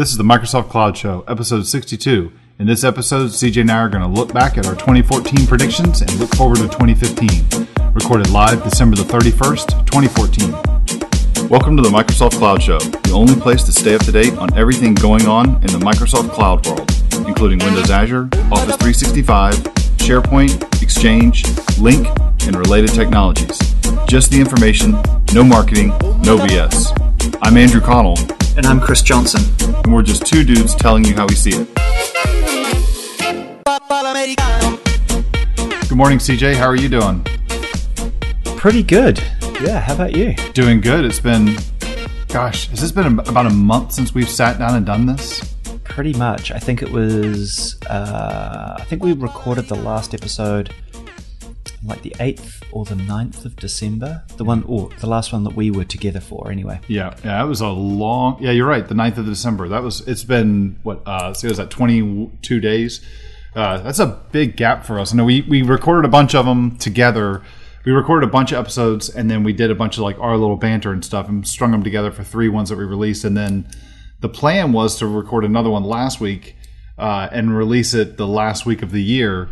This is the Microsoft Cloud Show, episode 62. In this episode, CJ and I are going to look back at our 2014 predictions and look forward to 2015. Recorded live December the 31st, 2014. Welcome to the Microsoft Cloud Show, the only place to stay up to date on everything going on in the Microsoft Cloud world, including Windows Azure, Office 365, SharePoint, Exchange, Lync, and related technologies. Just the information, no marketing, no BS. I'm Andrew Connell, And I'm Chris Johnson. and we're just two dudes telling you how we see it. Good morning, CJ. How are you doing? Pretty good. Yeah, how about you? Doing good. It's been, gosh, has this been about a month since we've sat down and done this? Pretty much. I think it was, uh, I think we recorded the last episode like the 8th or the 9th of December. The one, or the last one that we were together for anyway. Yeah, yeah. It was a long. Yeah, you're right. The 9th of December. That was. It's been what? Uh, so it was at 22 days. Uh, that's a big gap for us. I know we we recorded a bunch of them together. We recorded a bunch of episodes, and then we did a bunch of like our little banter and stuff, and strung them together for three ones that we released. And then the plan was to record another one last week uh, and release it the last week of the year.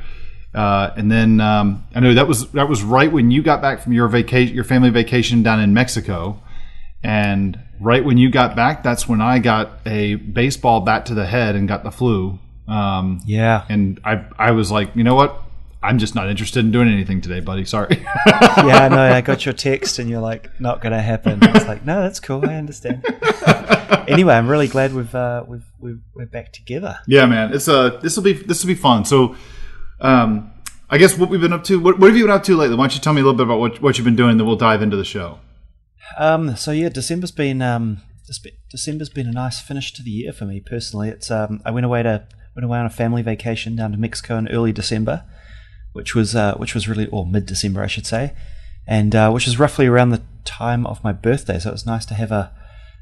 Uh, and then um, I know that was that was right when you got back from your vacation, your family vacation down in Mexico. And right when you got back, that's when I got a baseball bat to the head and got the flu. Um, Yeah. and I I was like, you know what? I'm just not interested in doing anything today, buddy. Sorry. yeah, I know. I got your text and you're like, not going to happen. It's like, no, that's cool. I understand. anyway, I'm really glad we've, uh, we've, we've, we're back together. yeah, man. It's uh this will be this will be fun. So, um, I guess what we've been up to. What, what have you been up to lately? Why don't you tell me a little bit about what what you've been doing? Then we'll dive into the show. Um, so yeah, December's been um, December's been a nice finish to the year for me personally. It's um, I went away to went away on a family vacation down to Mexico in early December, which was uh, which was really or mid December I should say, and uh, which was roughly around the time of my birthday. So it was nice to have a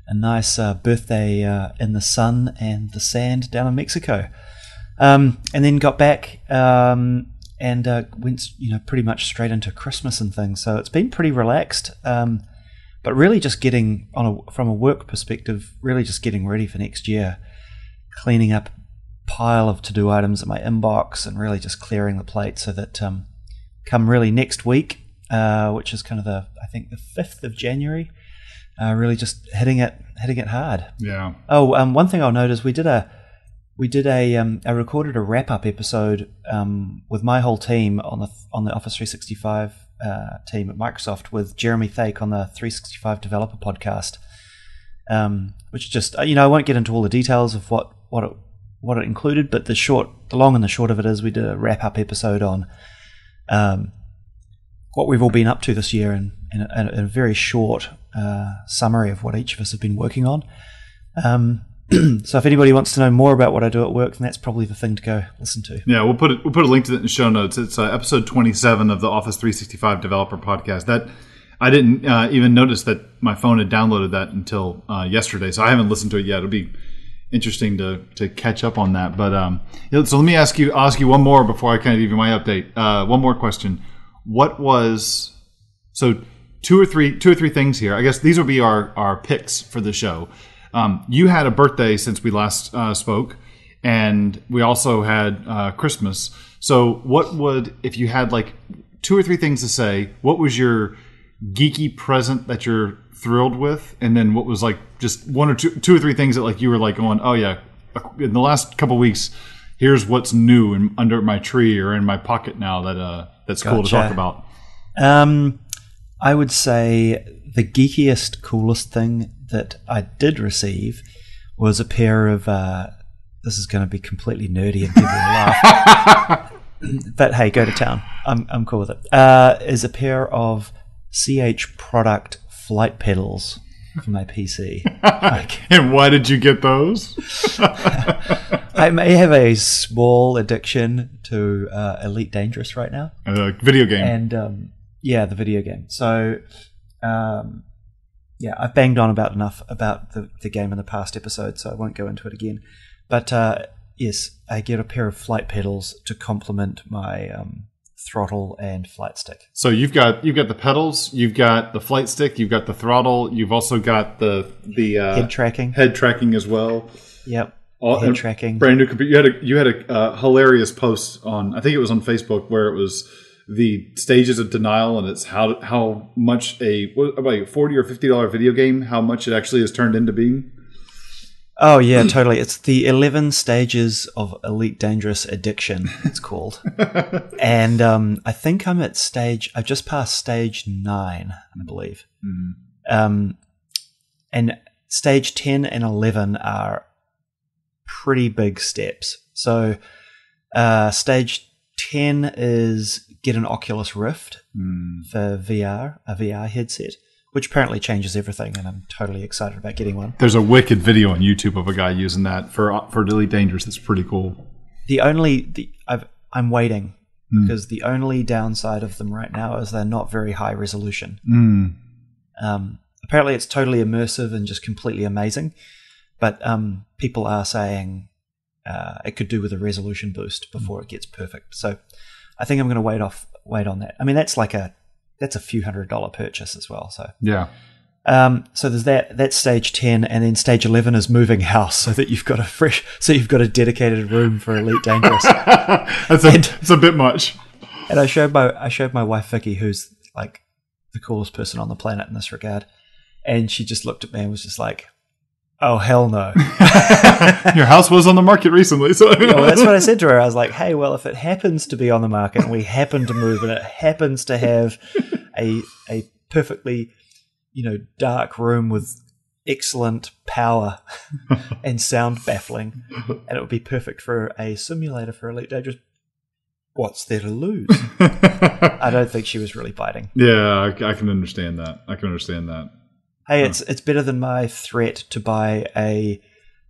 a nice uh, birthday uh, in the sun and the sand down in Mexico. Um, and then got back um, and uh, went, you know, pretty much straight into Christmas and things. So it's been pretty relaxed, um, but really just getting on a from a work perspective, really just getting ready for next year, cleaning up a pile of to do items in my inbox, and really just clearing the plate so that um, come really next week, uh, which is kind of the I think the fifth of January, uh, really just hitting it hitting it hard. Yeah. Oh, um, one thing I'll note is we did a we did a um, I recorded a wrap up episode um, with my whole team on the on the Office 365 uh, team at Microsoft with Jeremy Thake on the 365 Developer Podcast, um, which just uh, you know I won't get into all the details of what what it what it included, but the short the long and the short of it is we did a wrap up episode on um, what we've all been up to this year and, and, a, very short uh, summary of what each of us have been working on. So if anybody wants to know more about what I do at work, then that's probably the thing to go listen to. Yeah, we'll put it, we'll put a link to it in the show notes. It's uh, episode 27 of the Office 365 Developer Podcast. That I didn't uh, even notice that my phone had downloaded that until uh, yesterday, so I haven't listened to it yet. It'll be interesting to to catch up on that. But um, so let me ask you ask you one more before I kind of give you my update. Uh, one more question: What was so two or three two or three things here? I guess these will be our our picks for the show. Um, you had a birthday since we last uh, spoke, and we also had uh, Christmas. So, what would if you had like two or three things to say? What was your geeky present that you're thrilled with, and then what was like just one or two two or three things that like you were like going, oh yeah, in the last couple weeks, here's what's new and under my tree or in my pocket now that uh that's cool to talk about. Um, I would say the geekiest, coolest thing that I did receive was a pair of. Uh, this is going to be completely nerdy and people will laugh. but hey, go to town. I'm, I'm cool with it. Uh, is a pair of CH product flight pedals for my PC. like, And why did you get those? I may have a small addiction to uh, Elite Dangerous right now. uh, video game. and um, yeah, the video game. So, um, yeah, I've banged on about enough about the, the game in the past episode, so I won't go into it again. But uh, yes, I get a pair of flight pedals to complement my um, throttle and flight stick. So you've got you've got the pedals, you've got the flight stick, you've got the throttle, you've also got the the uh, Head tracking. head tracking as well. Yep. All, Head tracking. brand new computer. You had a you had a uh, hilarious post on I think it was on Facebook where it was the stages of denial and it's how how much a what about a forty or fifty dollar video game how much it actually has turned into being. Oh yeah, totally. It's the eleven stages of Elite Dangerous Addiction. It's called, and um, I think I'm at stage. I've just passed stage nine, I believe. Um, and stage ten and eleven are pretty big steps. So, uh, stage ten is get an Oculus Rift for VR, a VR headset, which apparently changes everything, and I'm totally excited about getting one. There's a wicked video on YouTube of a guy using that for for Elite Dangerous. It's pretty cool. the only the I've, I'm waiting because the only downside of them right now is they're not very high resolution. Um, apparently, it's totally immersive and just completely amazing, but um, people are saying uh, it could do with a resolution boost before it gets perfect. So, I think I'm going to wait off wait on that. I mean, that's like a that's a few hundred dollar purchase as well. So. Yeah. Um, so there's that. That's stage ten, and then stage eleven is moving house, so that you've got a fresh, so you've got a dedicated room for Elite Dangerous. That's a, it's a bit much. and I showed my I showed my wife Vicky, who's like the coolest person on the planet in this regard, and she just looked at me and was just like, "Oh hell no!" Your house was on the market recently, so well, that's what I said to her. I was like, "Hey, well, if it happens to be on the market and we happen to move and it happens to have a a perfectly, you know, dark room with excellent power and sound baffling, and it would be perfect for a simulator for Elite Dangerous. What's there to lose? I don't think she was really biting. yeah, I, I can understand that. I can understand that. Hey, it's it's better than my threat to buy a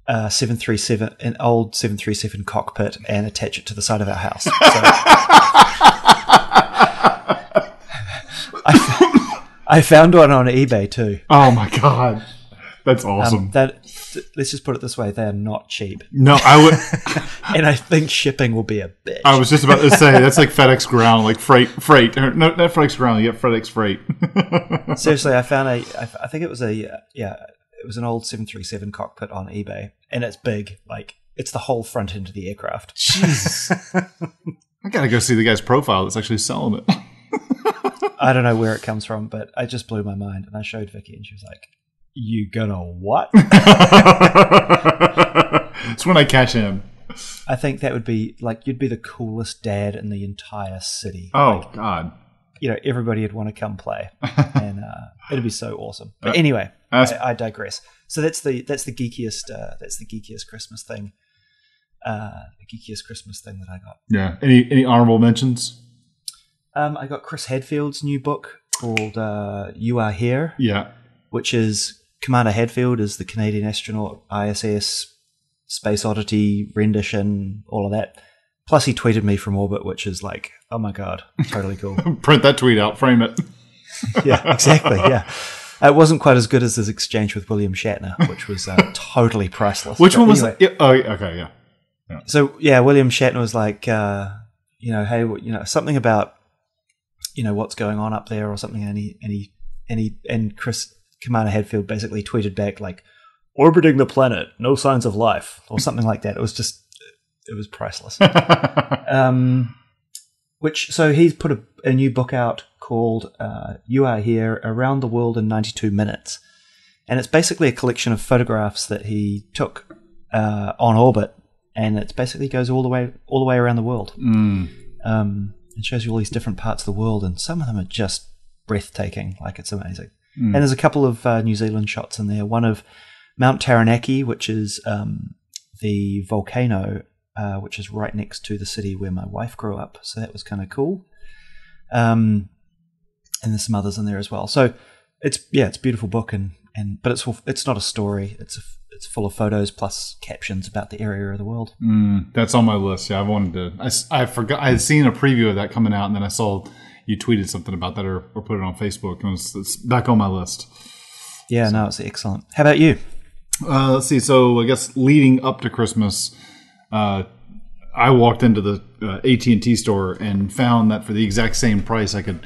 uh, seven three seven, an old seven three seven cockpit, and attach it to the side of our house. So, I, I found one on eBay too. Oh my god, that's awesome. Um, that th- let's just put it this way: they are not cheap, no, I would. and I think shipping will be a bitch. I was just about to say that's like FedEx Ground, like freight, freight. No, not FedEx Ground. You get FedEx Freight. Seriously, I found a. I, I think it was a. Yeah, it was an old seven three seven cockpit on eBay, and it's big. Like it's the whole front end of the aircraft. Jesus, I gotta go see the guy's profile that's actually selling it. I don't know where it comes from, but it just blew my mind. And I showed Vicky, and she was like, "You gonna what?" it's when I catch him. I think that would be like you'd be the coolest dad in the entire city. Oh God, You know, everybody would want to come play, and uh, it'd be so awesome. But anyway, I, I digress. So that's the that's the geekiest uh, that's the geekiest Christmas thing. Uh, the geekiest Christmas thing that I got. yeah. Any any honorable mentions? Um, I got Chris Hadfield's new book called uh, "You Are Here," Yeah. which is Commander Hadfield is the Canadian astronaut, ISS, Space Oddity rendition, all of that. Plus, he tweeted me from orbit, which is like, oh my god, totally cool. Print that tweet out, frame it. yeah, exactly. Yeah, it wasn't quite as good as his exchange with William Shatner, which was uh, totally priceless. Which But one was? anyway, Yeah, oh, yeah, okay, yeah. so yeah, William Shatner was like, uh, you know, hey, you know, something about, you know, what's going on up there or something, and he and he and he and Chris Commander Hadfield basically tweeted back like, orbiting the planet, no signs of life, or something like that. It was just, it was priceless. um, which so he's put a, a new book out called uh, "You Are Here: Around the World in 92 Minutes," and it's basically a collection of photographs that he took uh, on orbit, and it basically goes all the way all the way around the world. Mm. Um, it shows you all these different parts of the world, and some of them are just breathtaking. Like it's amazing. And there's a couple of uh, New Zealand shots in there. One of Mount Taranaki, which is um, the volcano, uh, which is right next to the city where my wife grew up. So that was kind of cool. Um, and there's some others in there as well. So it's yeah, it's a beautiful book, and, and but it's it's not a story. It's a, it's full of photos plus captions about the area of the world. Mm, that's on my list. Yeah, I wanted to. I, I forgot. I had seen a preview of that coming out, and then I saw you tweeted something about that or, or put it on Facebook, and it's, it's back on my list. Yeah, no, it's excellent. How about you? Uh, let's see. So I guess leading up to Christmas, uh, I walked into the uh, AT and T store and found that for the exact same price, I could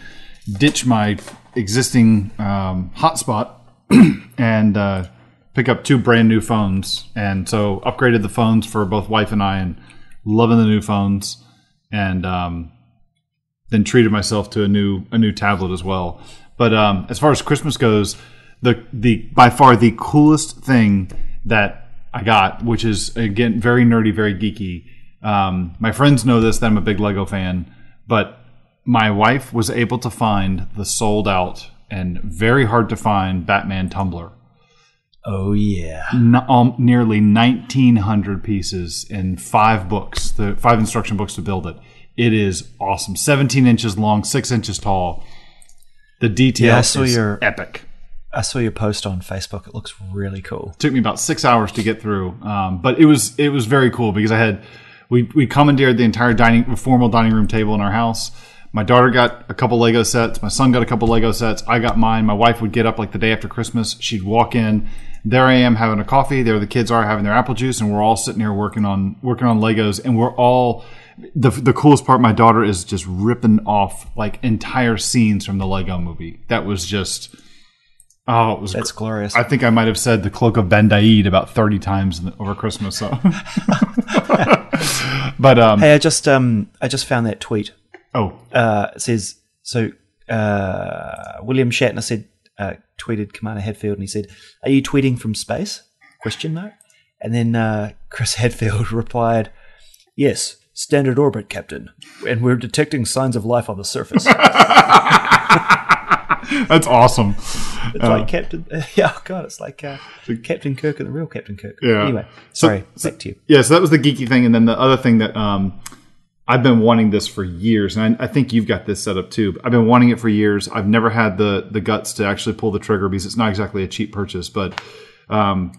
ditch my existing um, hotspot and uh, pick up two brand new phones. And so upgraded the phones for both wife and I, and loving the new phones. And um, then treated myself to a new a new tablet as well. But um, as far as Christmas goes, the the by far the coolest thing that I got, which is again very nerdy, very geeky. Um, my friends know this that I'm a big Lego fan, but my wife was able to find the sold out and very hard to find Batman tumbler. Oh yeah. N- um, nearly 1900 pieces in five books, the five instruction books to build it. It is awesome. 17 inches long, six inches tall. The detail Yeah, I saw is your- epic. I saw your post on Facebook. It looks really cool. took me about six hours to get through, um, but it was it was very cool because I had we we commandeered the entire dining formal dining room table in our house. My daughter got a couple Lego sets. My son got a couple Lego sets. I got mine. My wife would get up like the day after Christmas. She'd walk in. There I am having a coffee. There the kids are having their apple juice, and we're all sitting here working on working on Legos. And we're all the the coolest part. My daughter is just ripping off like entire scenes from the Lego movie. That was just oh, it was That's glorious. I think I might have said the cloak of Ben Bendaid about thirty times in the, over Christmas. So, but um, hey, I just um I just found that tweet. oh, Uh, it says so. Uh, William Shatner said uh, tweeted Commander Hadfield, and he said, "Are you tweeting from space?" Question mark. And then uh, Chris Hadfield replied, "Yes, standard orbit, Captain, and we're detecting signs of life on the surface." that's awesome. It's like Captain. yeah, oh God, it's like uh, Captain Kirk and the real Captain Kirk. Yeah. Anyway, So- sorry. back to you. Yeah, so that was the geeky thing, and then the other thing that um, I've been wanting this for years, and I, I think you've got this set up too. I've been wanting it for years. I've never had the the guts to actually pull the trigger because it's not exactly a cheap purchase. But um,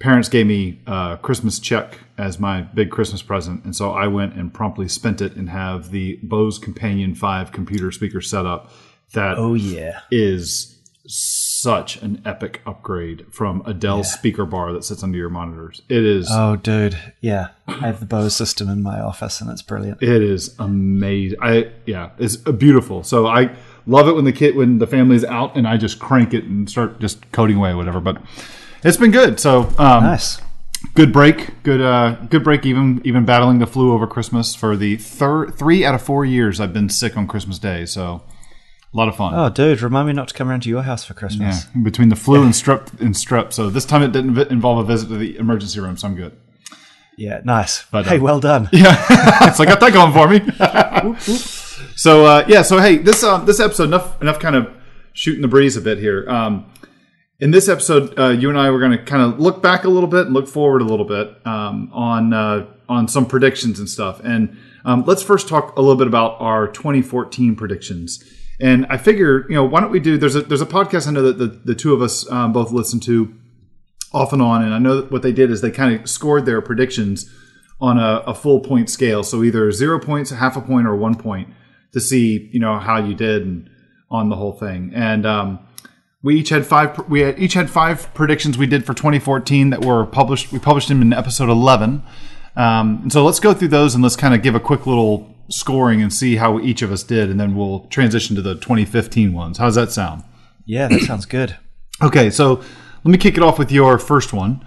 parents gave me a Christmas check as my big Christmas present, and so I went and promptly spent it and have the Bose Companion Five computer speaker setup that Oh yeah. is such an epic upgrade from a Dell speaker bar that sits under your monitors. It is. Oh, dude. Yeah, I have the Bose system in my office, and it's brilliant. It is amazing. I yeah, it's beautiful. So I love it when the kid when the family's out and I just crank it and start just coding away, whatever. But it's been good. So um, Nice. good break, good uh, good break. Even even battling the flu over Christmas for the third three out of four years I've been sick on Christmas Day. So a lot of fun. Oh, dude, remind me not to come around to your house for Yeah, Christmas. between the flu and strep and strep. So this time it didn't involve a visit to the emergency room, so I'm good. Yeah, nice. But, hey, uh, well done. Yeah, so I got that going for me. so uh, yeah, so hey, this uh, this episode enough enough kind of shooting the breeze a bit here. Um, in this episode, uh, you and I were going to kind of look back a little bit and look forward a little bit um, on uh, on some predictions and stuff. And um, let's first talk a little bit about our 2014 predictions. And I figure, you know, why don't we do? There's a there's a podcast I know that the, the two of us um, both listen to off and on. And I know that what they did is they kind of scored their predictions on a, a full point scale. So either zero points, half a point, or one point to see, you know, how you did and on the whole thing. And um, we each had five. We had, each had five predictions we did for 2014 that were published. We published them in episode 11. Um, and so let's go through those and let's kind of give a quick little scoring and see how each of us did, and then we'll transition to the 2015 ones. How does that sound? Yeah, that sounds good. Okay, so let me kick it off with your first one.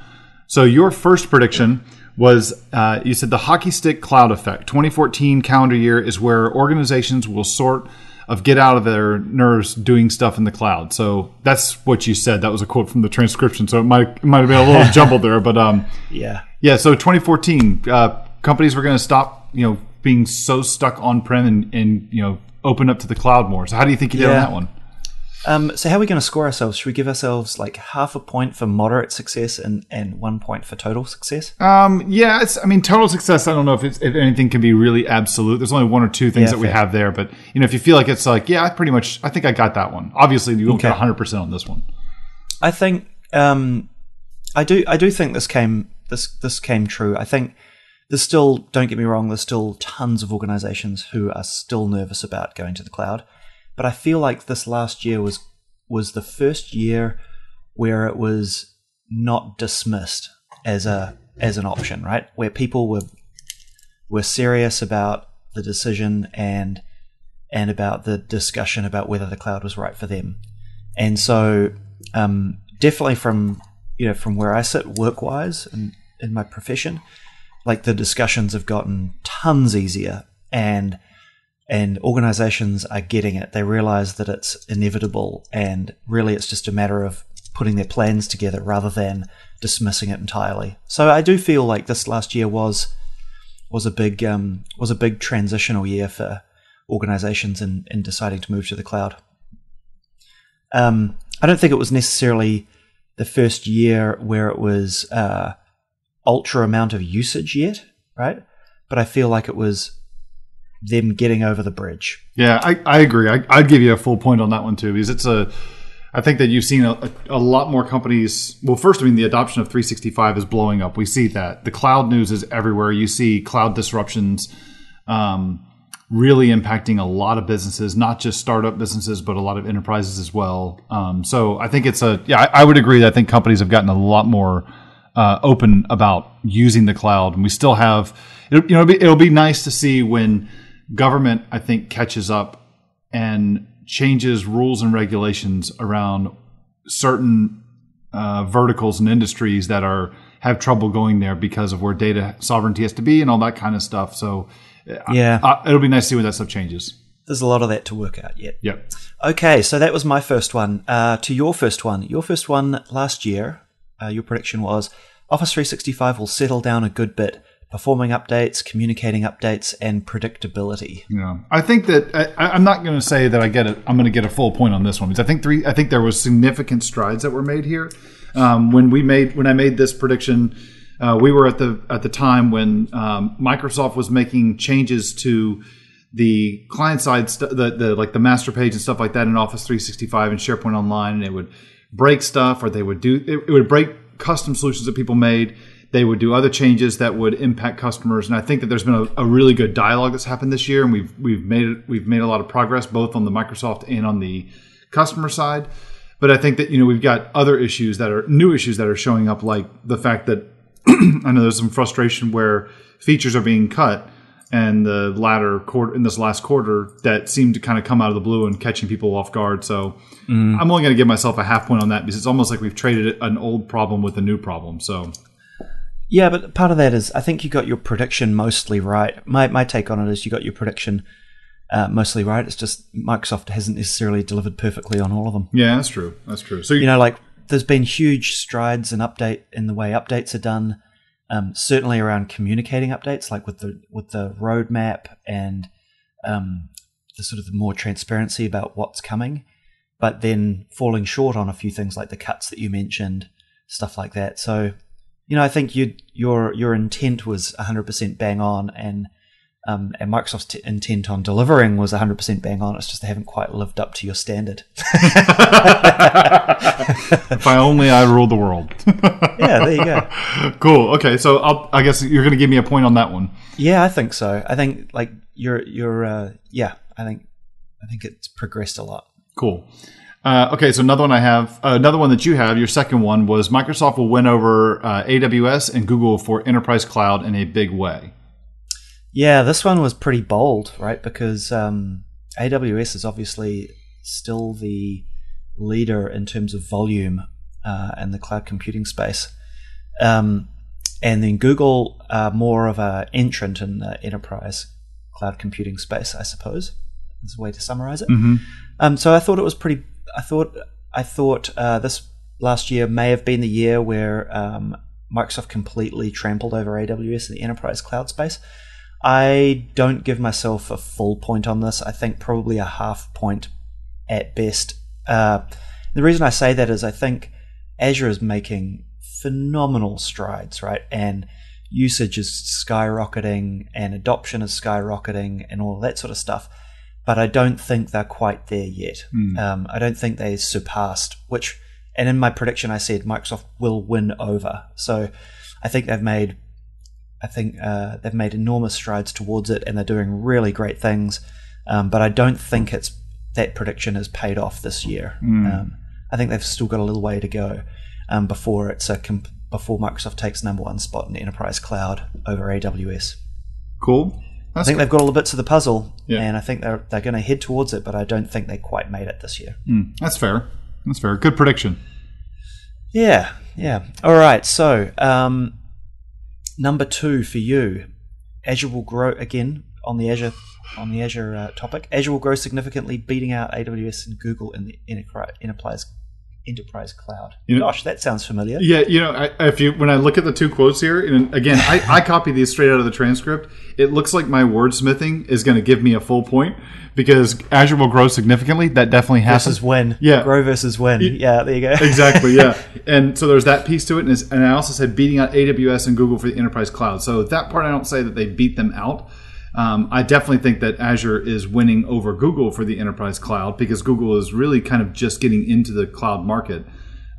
So your first prediction was uh, you said the hockey stick cloud effect. 2014 calendar year is where organizations will sort of get out of their nerves doing stuff in the cloud. So that's what you said. That was a quote from the transcription. So it might it might have been a little jumbled there, but um, Yeah. yeah. So 2014, uh, companies were going to stop, you know, being so stuck on prem and, and you know open up to the cloud more. So how do you think you did on that one? Um, so how are we going to score ourselves? Should we give ourselves like half a point for moderate success and, and one point for total success? Um, yeah, it's. I mean, total success. I don't know if it's, if anything can be really absolute. There's only one or two things Yeah, that we fair. have there, but you know, if you feel like it's like, yeah, I pretty much, I think I got that one. Obviously, you won't get Okay. 100 percent on this one. I think um, I do. I do think this came this this came true. I think there's still. Don't get me wrong. There's still tons of organizations who are still nervous about going to the cloud, but I feel like this last year was was the first year where it was not dismissed as a as an option, right? Where people were were serious about the decision and and about the discussion about whether the cloud was right for them. And so, um, definitely from you know from where I sit work wise and in my profession, like the discussions have gotten tons easier and and organizations are getting it. They realize that it's inevitable and really it's just a matter of putting their plans together rather than dismissing it entirely. So I do feel like this last year was was a big um, was a big transitional year for organizations in, in deciding to move to the cloud. Um, I don't think it was necessarily the first year where it was uh, ultra amount of usage yet, right? But I feel like it was them getting over the bridge. Yeah, I, I agree. I, I'd give you a full point on that one too, because it's a. I think that you've seen a, a, a lot more companies. Well, first, I mean, the adoption of 365 is blowing up. We see that the cloud news is everywhere. You see cloud disruptions. Um, really impacting a lot of businesses, not just startup businesses, but a lot of enterprises as well. Um, so I think it's a yeah, I, I, would agree that I think companies have gotten a lot more uh, open about using the cloud, and we still have you know it'll be, it'll be nice to see when government I think catches up and changes rules and regulations around certain uh, verticals and industries that are have trouble going there because of where data sovereignty has to be and all that kind of stuff. So yeah, I, I, it'll be nice to see when that stuff changes. There's a lot of that to work out yet. Yep. Okay, so that was my first one. Uh, to your first one, your first one last year, uh, your prediction was Office 365 will settle down a good bit, performing updates, communicating updates, and predictability. Yeah, I think that I, am not going to say that I get it. I'm going to get a full point on this one because I think three. I think there was significant strides that were made here um, when we made when I made this prediction uh, we were at the at the time when um, Microsoft was making changes to the client side, st- the, the like the master page and stuff like that in Office 365 and SharePoint Online, and it would break stuff, or they would do it, it would break custom solutions that people made. They would do other changes that would impact customers, and I think that there's been a, a really good dialogue that's happened this year, and we've we've made it, we've made a lot of progress both on the Microsoft and on the customer side. But I think that you know we've got other issues that are new issues that are showing up, like the fact that I know there's some frustration where features are being cut and the latter quarter in this last quarter that seemed to kind of come out of the blue and catching people off guard. So mm. I'm only going to give myself a half point on that because it's almost like we've traded an old problem with a new problem. So yeah, but part of that is I think you got your prediction mostly right. My my take on it is you got your prediction uh, mostly right. It's just Microsoft hasn't necessarily delivered perfectly on all of them. Yeah, that's true. That's true. So you, you know, like there's been huge strides and update in the way updates are done. Um, certainly around communicating updates, like with the with the roadmap and um, the sort of the more transparency about what's coming, but then falling short on a few things like the cuts that you mentioned, stuff like that. So, you know, I think you your your intent was 100% bang on, and um, and Microsoft's t- intent on delivering was 100% bang on. It's just they haven't quite lived up to your standard. if I only I ruled the world. yeah, there you go. Cool. Okay, so I'll, i guess you're going to give me a point on that one. Yeah, I think so. I think like you're you're uh, yeah. I think I think it's progressed a lot. Cool. Uh, okay, so another one I have, uh, another one that you have, your second one was Microsoft will win over uh, AWS and Google for enterprise cloud in a big way. Yeah, this one was pretty bold, right? Because um, AWS is obviously still the leader in terms of volume uh, in the cloud computing space. Um, and then Google are more of an entrant in the enterprise cloud computing space, I suppose. Is a way to summarize it. Mm-hmm. Um, so I thought it was pretty. I thought I thought uh, this last year may have been the year where um, Microsoft completely trampled over AWS in the enterprise cloud space. I don't give myself a full point on this. I think probably a half point at best. Uh, the reason I say that is I think Azure is making phenomenal strides, right? And usage is skyrocketing and adoption is skyrocketing and all that sort of stuff. But I don't think they're quite there yet. Mm. Um, I don't think they surpassed, which, and in my prediction, I said Microsoft will win over. So I think they've made I think uh, they've made enormous strides towards it, and they're doing really great things. Um, but I don't think it's that prediction has paid off this year. Mm. Um, I think they've still got a little way to go um, before it's a comp- before Microsoft takes number one spot in enterprise cloud over AWS. Cool. I think they've got all the bits of the puzzle, Yeah. and I think they're they're going to head towards it, but I don't think they quite made it this year. That's fair. That's fair. Good prediction. Yeah, yeah. All right. So, um, number two for you, Azure will grow again on the Azure on the Azure uh, topic. Azure will grow significantly, beating out AWS and Google in the enterprise enterprise, cloud. You know- Gosh, that sounds familiar. Yeah, you know, I, if you when I look at the two quotes here, and again, I, I copy these straight out of the transcript. It looks like my wordsmithing is going to give me a full point because Azure will grow significantly. That definitely happens. Versus when, Yeah. grow versus when. Yeah, there you go. exactly yeah and so there's that piece to it and, and i also said beating out aws and google for the enterprise cloud so that part i don't say that they beat them out um, i definitely think that azure is winning over google for the enterprise cloud because google is really kind of just getting into the cloud market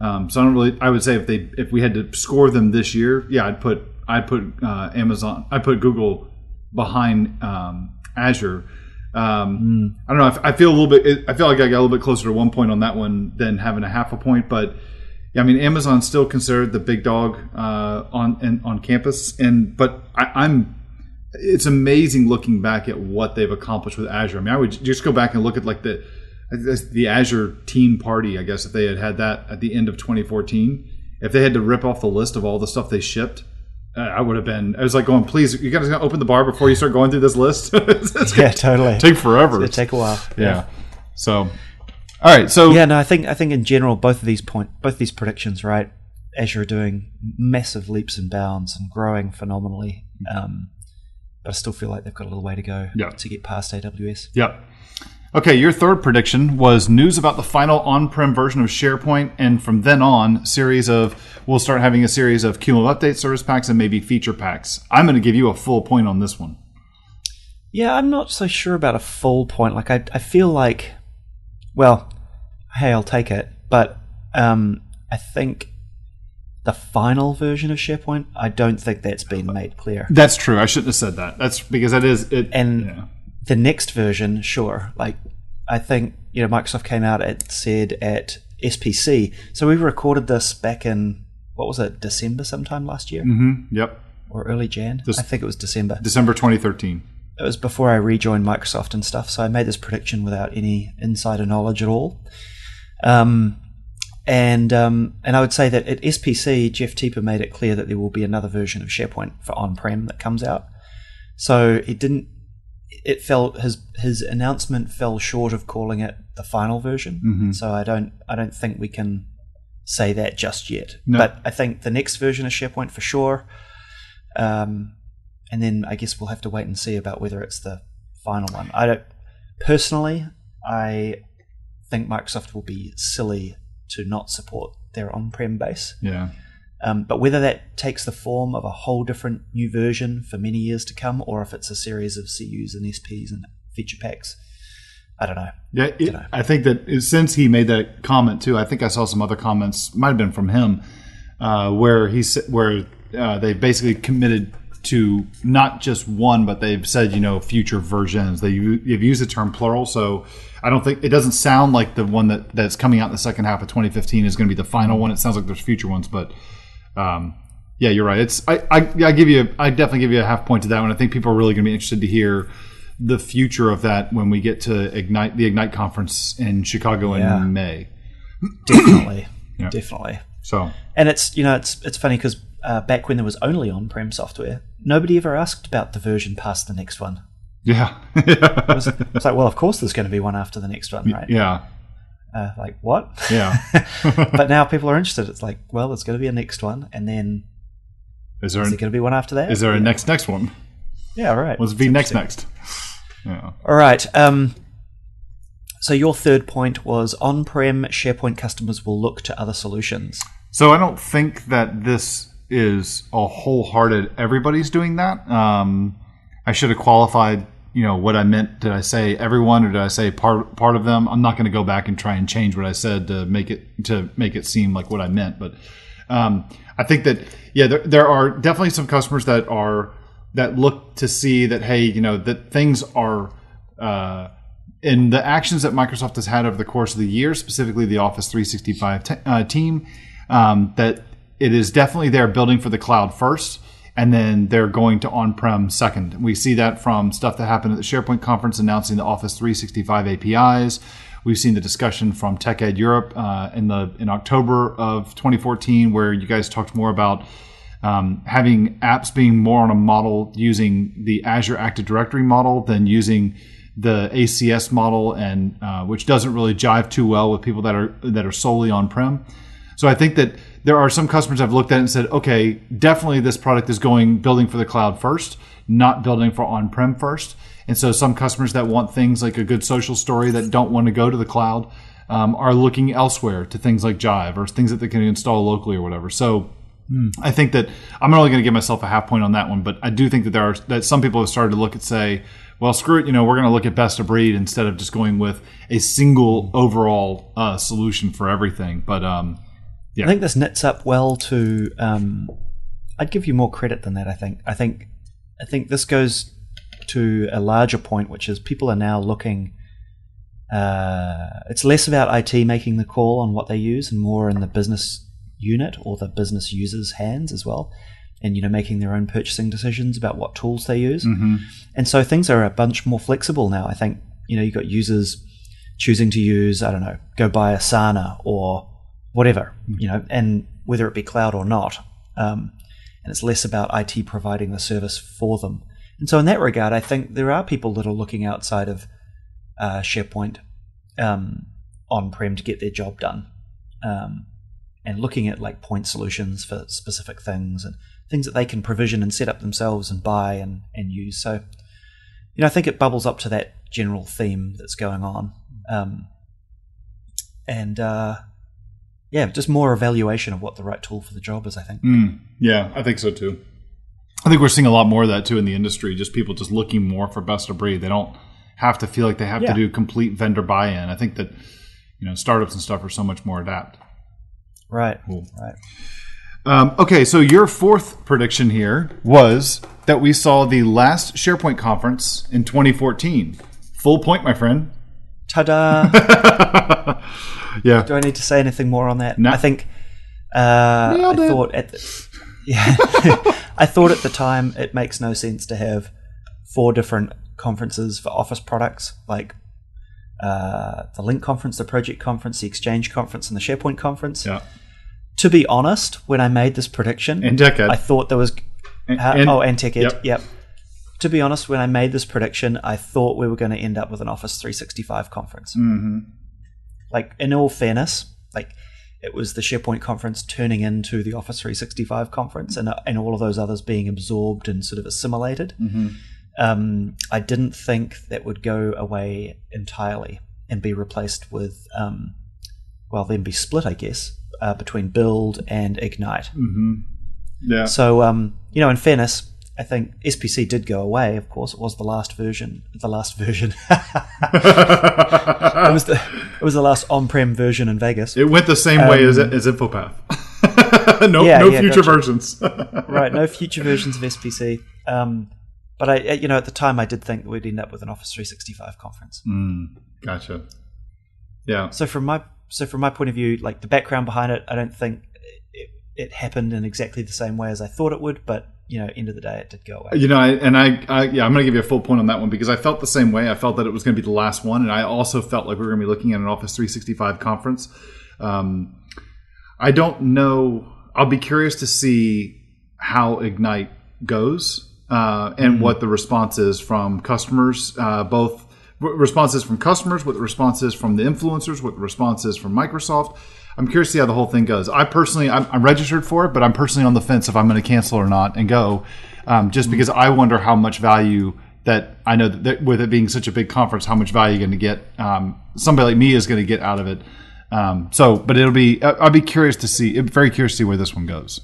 um, so i don't really i would say if they if we had to score them this year yeah i'd put i'd put uh, amazon i'd put google behind um, azure um, I don't know. I, I feel a little bit. I feel like I got a little bit closer to one point on that one than having a half a point. But yeah, I mean, Amazon's still considered the big dog uh, on and on campus, and but I, I'm. It's amazing looking back at what they've accomplished with Azure. I mean, I would just go back and look at like the the Azure Team Party. I guess if they had had that at the end of 2014, if they had to rip off the list of all the stuff they shipped. I would have been. I was like going, please, you guys open the bar before you start going through this list. yeah, totally. take forever. It'll take a while. yeah. So, all right. So Yeah, no, I think I think in general both of these point both these predictions, right? Azure doing massive leaps and bounds and growing phenomenally. Um, but I still feel like they've got a little way to go Yeah. to get past AWS. Yep. Okay, your third prediction was news about the final on-prem version of SharePoint, and from then on, series of we'll start having a series of cumulative update service packs and maybe feature packs. I'm going to give you a full point on this one. Yeah, I'm not so sure about a full point. Like I, I feel like, well, hey, I'll take it. But um, I think the final version of SharePoint, I don't think that's been made clear. That's true. I shouldn't have said that. That's because that is it. And yeah. the next version, sure. Like I think you know Microsoft came out and said at SPC. So we recorded this back in what was it, December sometime last year Mm-hmm. Yep. or early Jan? This- I think it was December. December 2013. It was before I rejoined Microsoft and stuff. So I made this prediction without any insider knowledge at all. Um, and um, and I would say that at SPC, Jeff Teper made it clear that there will be another version of SharePoint for on-prem that comes out. So it didn't. It fell his his announcement fell short of calling it the final version. Mhm. So I don't I don't think we can say that just yet. No. But I think the next version of SharePoint for sure. Um, and then I guess we'll have to wait and see about whether it's the final one. I don't personally. I think Microsoft will be silly to not support their on-prem base. Yeah. Um, but whether that takes the form of a whole different new version for many years to come, or if it's a series of CUs and SPs and feature packs, I don't know. Yeah, it, know. I think that since he made that comment too, I think I saw some other comments, might have been from him, uh, where he where uh, they basically committed to not just one, but they've said you know future versions. They they've used the term plural, so I don't think it doesn't sound like the one that that's coming out in the second half of 2015 is going to be the final one. It sounds like there's future ones, but. Um, yeah, you're right. It's I, I I give you I definitely give you a half point to that one. I think people are really going to be interested to hear the future of that when we get to ignite the ignite conference in Chicago Yeah. in May. Definitely, Yeah. definitely. So And it's you know it's it's funny because uh, back when there was only on-prem software, nobody ever asked about the version past the next one. yeah, It was, it's like, well, of course, there's going to be one after the next one, right? yeah, Uh, like what? yeah. but now people are interested. It's like, well, there's going to be a next one, and then Is there is there going to be one after that? is there a yeah. next next one? Yeah, right. Let's be next next. Yeah. All right. Um, so your third point was on-prem SharePoint customers will look to other solutions. So I don't think that this is a wholehearted. Everybody's doing that. Um, I should have qualified. You know what I meant. Did I say everyone or did I say part part of them? I'm not going to go back and try and change what I said to make it to make it seem like what I meant. But um, I think that yeah, there, there are definitely some customers that are that look to see that hey, you know that things are. Uh, in the actions that Microsoft has had over the course of the year, specifically the Office 365 te- uh, team, um, that it is definitely there building for the cloud first. and then they're going to on-prem second. We see that from stuff that happened at the SharePoint conference announcing the Office 365 APIs. We've seen the discussion from TechEd Europe uh, in the in October of 2014, where you guys talked more about um, having apps being more on a model using the Azure Active Directory model than using the ACS model, and uh, which doesn't really jive too well with people that are that are solely on prem. So I think that there are some customers I've looked at and said, okay, definitely this product is going building for the cloud first, not building for on prem first. And so some customers that want things like a good social story that don't want to go to the cloud um, are looking elsewhere to things like Jive or things that they can install locally or whatever. So I think that I'm only going to give myself a half point on that one, but I do think that there are that some people have started to look at say, well, screw it, you know, we're going to look at best of breed instead of just going with a single overall uh, solution for everything. But um, I think this knits up well to. Um, I'd give you more credit than that. I think. I think. I think this goes to a larger point, which is people are now looking. Uh, it's less about IT making the call on what they use, and more in the business unit or the business user's hands as well, and you know making their own purchasing decisions about what tools they use. Mm-hmm. And so things are a bunch more flexible now. I think you know you've got users choosing to use I don't know go buy Asana or whatever you know, and whether it be cloud or not. Um, and it's less about IT providing the service for them. And so, in that regard, I think there are people that are looking outside of uh, SharePoint um, on-prem to get their job done, um, and looking at like point solutions for specific things and things that they can provision and set up themselves and buy and, and use. So, you know, I think it bubbles up to that general theme that's going on, um, and uh, yeah, just more evaluation of what the right tool for the job is. I think. Mm, yeah, I think so too. I think we're seeing a lot more of that too in the industry. Just people just looking more for best of breed. They don't have to feel like they have Yeah. to do complete vendor buy-in. I think that you know startups and stuff are so much more adapt. Right. Cool. Right. Um, okay, so your fourth prediction here was that we saw the last SharePoint conference in 2014. Full point, my friend. Ta-da! Yeah. Do I need to say anything more on that? No. I think uh, I it. thought at the, yeah, I thought at the time it makes no sense to have four different conferences for Office products, like uh, the Lync conference, the Project conference, the Exchange conference, and the SharePoint conference. Yeah. To be honest, when I made this prediction, And. I thought there was And- uh, and- oh, and TechEd. yep. Yep. To be honest, when I made this prediction, I thought we were going to end up with an Office 365 conference. Mm-hmm. Like, in all fairness, like it was the SharePoint conference turning into the Office 365 conference, and and all of those others being absorbed and sort of assimilated. Mm-hmm. Um, I didn't think that would go away entirely and be replaced with, um, well, then be split, I guess, uh, between Build and Ignite. Mm-hmm. Yeah. So, um, you know, in fairness, I think SPC did go away. Of course, it was the last version. The last version. it was the it was the last on-prem version in Vegas. It went the same way as, as Infopath. no, Um, Yeah, no yeah, future gotcha. versions. right, no future versions of SPC. Um, but I, you know, at the time, I did think we'd end up with an Office 365 conference. mm, gotcha. Yeah. So from my so from my point of view, like the background behind it, I don't think it, it happened in exactly the same way as I thought it would. But you know, end of the day, it did go away. You know, I, and I, I, yeah, I'm going to give you a full point on that one because I felt the same way. I felt that it was going to be the last one, and I also felt like we were going to be looking at an Office 365 conference. Um, I don't know. I'll be curious to see how Ignite goes uh, and what the response is from customers, uh, both responses from customers, what the response is from the influencers, what the response is from Microsoft. I'm curious to see how the whole thing goes. I personally, I'm, I'm registered for it, but I'm personally on the fence if I'm going to cancel or not and go, um, just because I wonder how much value that I know that, with it being such a big conference, how much value you're going to get. Um, somebody like me is going to get out of it. Um, so, but it'll be, I'll be curious to see, very curious to see where this one goes.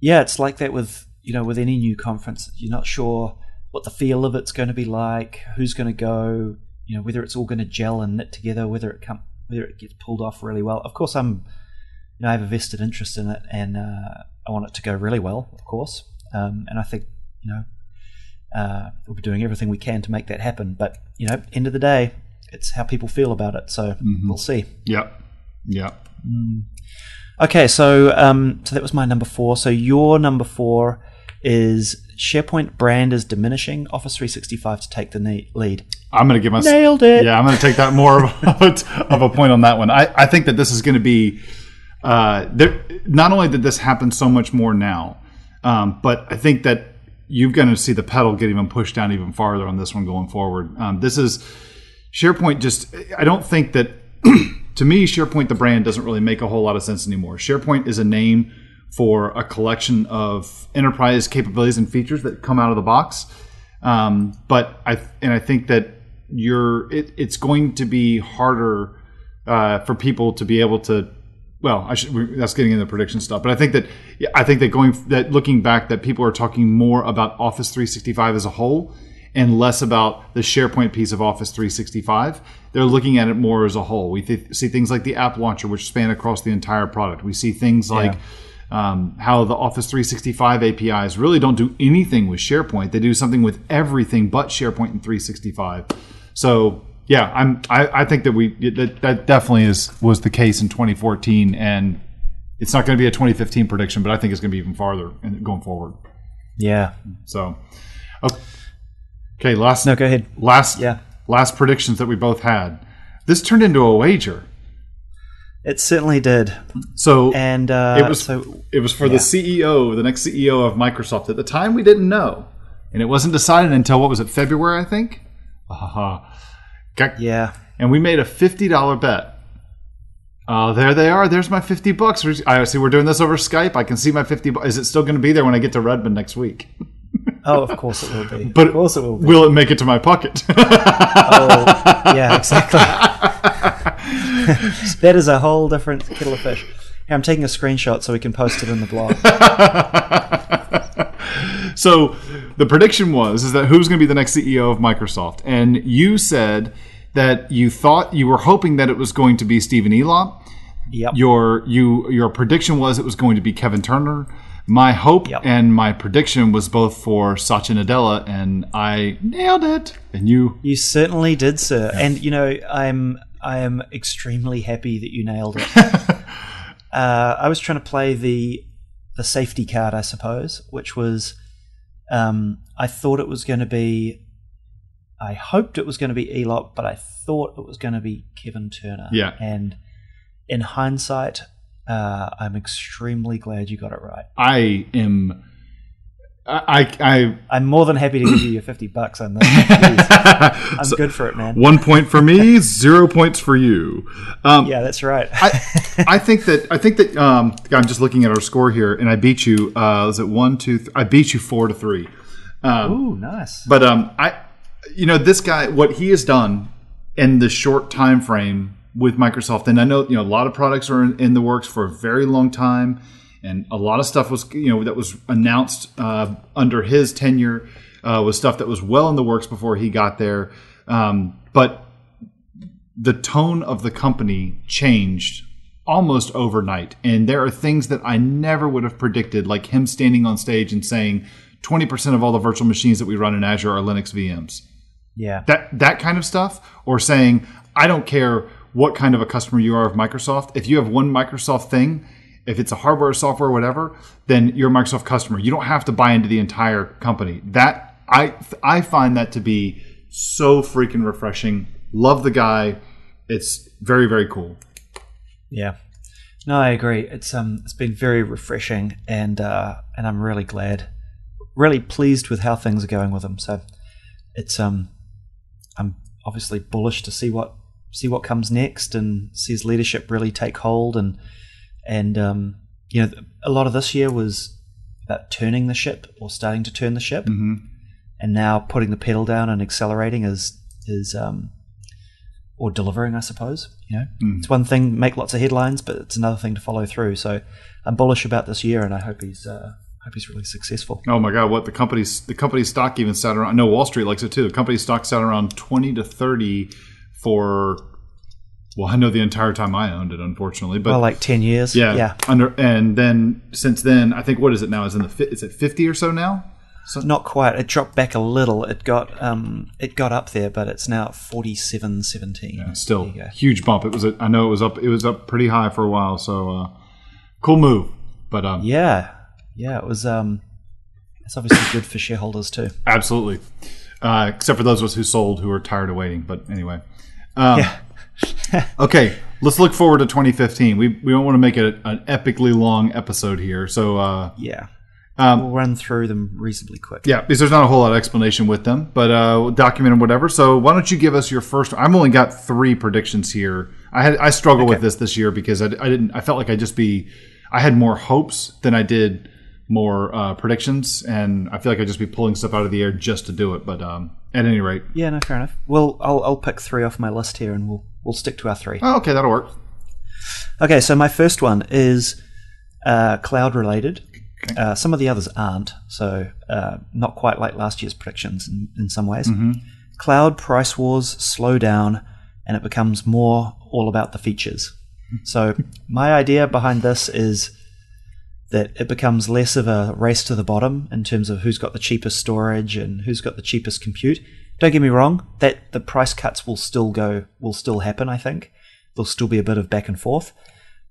Yeah, it's like that with you know with any new conference. You're not sure what the feel of it's going to be like, who's going to go, you know, whether it's all going to gel and knit together, whether it come, whether it gets pulled off really well. Of course, I'm, you know, I have a vested interest in it, and uh, I want it to go really well, of course. Um, and I think you know uh, we'll be doing everything we can to make that happen. But you know, end of the day, it's how people feel about it. So we'll see. Yep. Yep. Okay, so um, so that was my number four. So your number four is SharePoint brand is diminishing. Office 365 to take the lead. I'm going to give myself. Nailed it. Yeah, I'm going to take that more of a, of a point on that one. I, I think that this is going to be. Uh, there, not only did this happen so much more now, um, but I think that you're going to see the pedal get even pushed down even farther on this one going forward. Um, this is SharePoint. Just I don't think that to me SharePoint the brand doesn't really make a whole lot of sense anymore. SharePoint is a name for a collection of enterprise capabilities and features that come out of the box. Um, but I and I think that you're it, it's going to be harder uh, for people to be able to. Well, I should. That's getting into prediction stuff, but I think that I think that going that looking back, that people are talking more about Office 365 as a whole and less about the SharePoint piece of Office 365. They're looking at it more as a whole. We th- see things like the app launcher, which span across the entire product. We see things like um, how the Office 365 APIs really don't do anything with SharePoint. They do something with everything but SharePoint and 365. So yeah, I'm I, I think that we that, that definitely is was the case in 2014, and it's not going to be a 2015 prediction, but I think it's going to be even farther in, going forward. Yeah. So okay, okay last No, go ahead. last Yeah. last predictions that we both had. This turned into a wager. It certainly did. So And uh, it was so it was for the CEO, the next CEO of Microsoft. At the time, we didn't know, and it wasn't decided until what was it, February, I think. Haha. Got- yeah. and we made a fifty dollar bet. Uh, there they are. There's my fifty bucks. I see we're doing this over Skype. I can see my fifty. Bu- Is it still going to be there when I get to Redmond next week? Oh, of course it will be. But of course it will be. Will it make it to my pocket? Oh, yeah, exactly. that is a whole different kettle of fish. Here, I'm taking a screenshot so we can post it in the blog. so the prediction was is that who's going to be the next CEO of Microsoft, and you said that you thought you were hoping that it was going to be Stephen Elop. Yep. Your you your prediction was it was going to be Kevin Turner. My hope Yep. and my prediction was both for Satya Nadella, and I nailed it. And you, You certainly did, sir. And you know, I'm I am extremely happy that you nailed it. uh, I was trying to play the the safety card, I suppose, which was um, I thought it was going to be. I hoped it was going to be Elop, but I thought it was going to be Kevin Turner. Yeah. And in hindsight, uh, I'm extremely glad you got it right. I am. I I, I'm more than happy to give you your 50 bucks on this. Jeez, I'm good for it, man. one point for me, zero points for you. Um, Yeah, that's right. I, I think that I think that um, I'm just looking at our score here, and I beat you. Uh, was it one, two? Th- I beat you four to three. Um, Ooh, nice. but um, I, you know, this guy, what he has done in the short time frame with Microsoft, and I know you know a lot of products are in, in the works for a very long time, and a lot of stuff was you know that was announced uh, under his tenure uh, was stuff that was well in the works before he got there. Um, but the tone of the company changed almost overnight. And there are things that I never would have predicted, like him standing on stage and saying 20% of all the virtual machines that we run in Azure are Linux VMs. Yeah. That that kind of stuff, or saying, I don't care what kind of a customer you are of Microsoft. If you have one Microsoft thing, if it's a hardware, software, whatever, then you're a Microsoft customer. You don't have to buy into the entire company. That I I find that to be so freaking refreshing. Love the guy. It's very very cool. Yeah. No, I agree. It's um it's been very refreshing and uh and I'm really glad really pleased with how things are going with them. So it's um I'm obviously bullish to see what see what comes next and see his leadership really take hold and and um you know a lot of this year was about turning the ship or starting to turn the ship hmm and now putting the pedal down and accelerating is is um or delivering, I suppose. You know, Mm. it's one thing make lots of headlines, but it's another thing to follow through. So I'm bullish about this year, and I hope he's uh, hope he's really successful. Oh my God! What the company's the company's stock even sat around? No, Wall Street likes it too. The company's stock sat around twenty to thirty for. Well, I know the entire time I owned it, unfortunately, but well, like ten years. yeah, yeah. Under and then since then, I think what is it now? Is in the fi- is it fifty or so now? So not quite. It dropped back a little. It got um, it got up there, but it's now at forty seven seventeen. Still There huge bump. It was a, I know it was up it was up pretty high for a while. So uh, cool move. But um, Yeah, yeah. It was um, it's obviously good for shareholders too. Absolutely. Uh, except for those of us who sold who are tired of waiting. But anyway. Um, Yeah. Okay, let's look forward to 2015. We, we don't want to make it an epically long episode here. So, uh, Yeah. Um, we'll run through them reasonably quick. yeah, because there's not a whole lot of explanation with them, but uh, we'll document them, whatever. So, why don't you give us your first? I've only got three predictions here. I had I struggled with this this year because I, I didn't. I felt like I'd just be. I had more hopes than I did more uh, predictions, and I feel like I'd just be pulling stuff out of the air just to do it. But um, at any rate, Yeah, no, fair enough. Well, I'll, I'll pick three off my list here, and we'll we'll stick to our three. oh, okay, that'll work. Okay, so my first one is uh, cloud related. Uh, some of the others aren't, so uh, not quite like last year's predictions in, in some ways. Cloud price wars slow down, and it becomes more all about the features. So my idea behind this is that it becomes less of a race to the bottom in terms of who's got the cheapest storage and who's got the cheapest compute. Don't get me wrong, that the price cuts will still go will still happen, I think. There'll still be a bit of back and forth,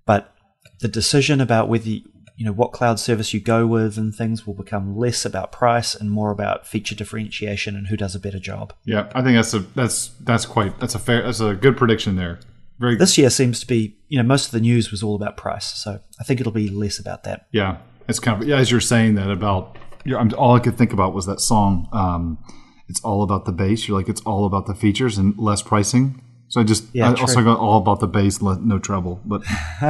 but the decision about whether you, you know what cloud service you go with and things will become less about price and more about feature differentiation and who does a better job. Yeah, I think that's a that's that's quite that's a fair that's a good prediction there. Very This year seems to be, you know, most of the news was all about price, so I think it'll be less about that. Yeah, it's kind of yeah. As you're saying that about, you I'm, all I could think about was that song. Um, it's all about the base. You're like it's all about the features and less pricing. So I just Yeah, I also got all about the bass, le- no treble. But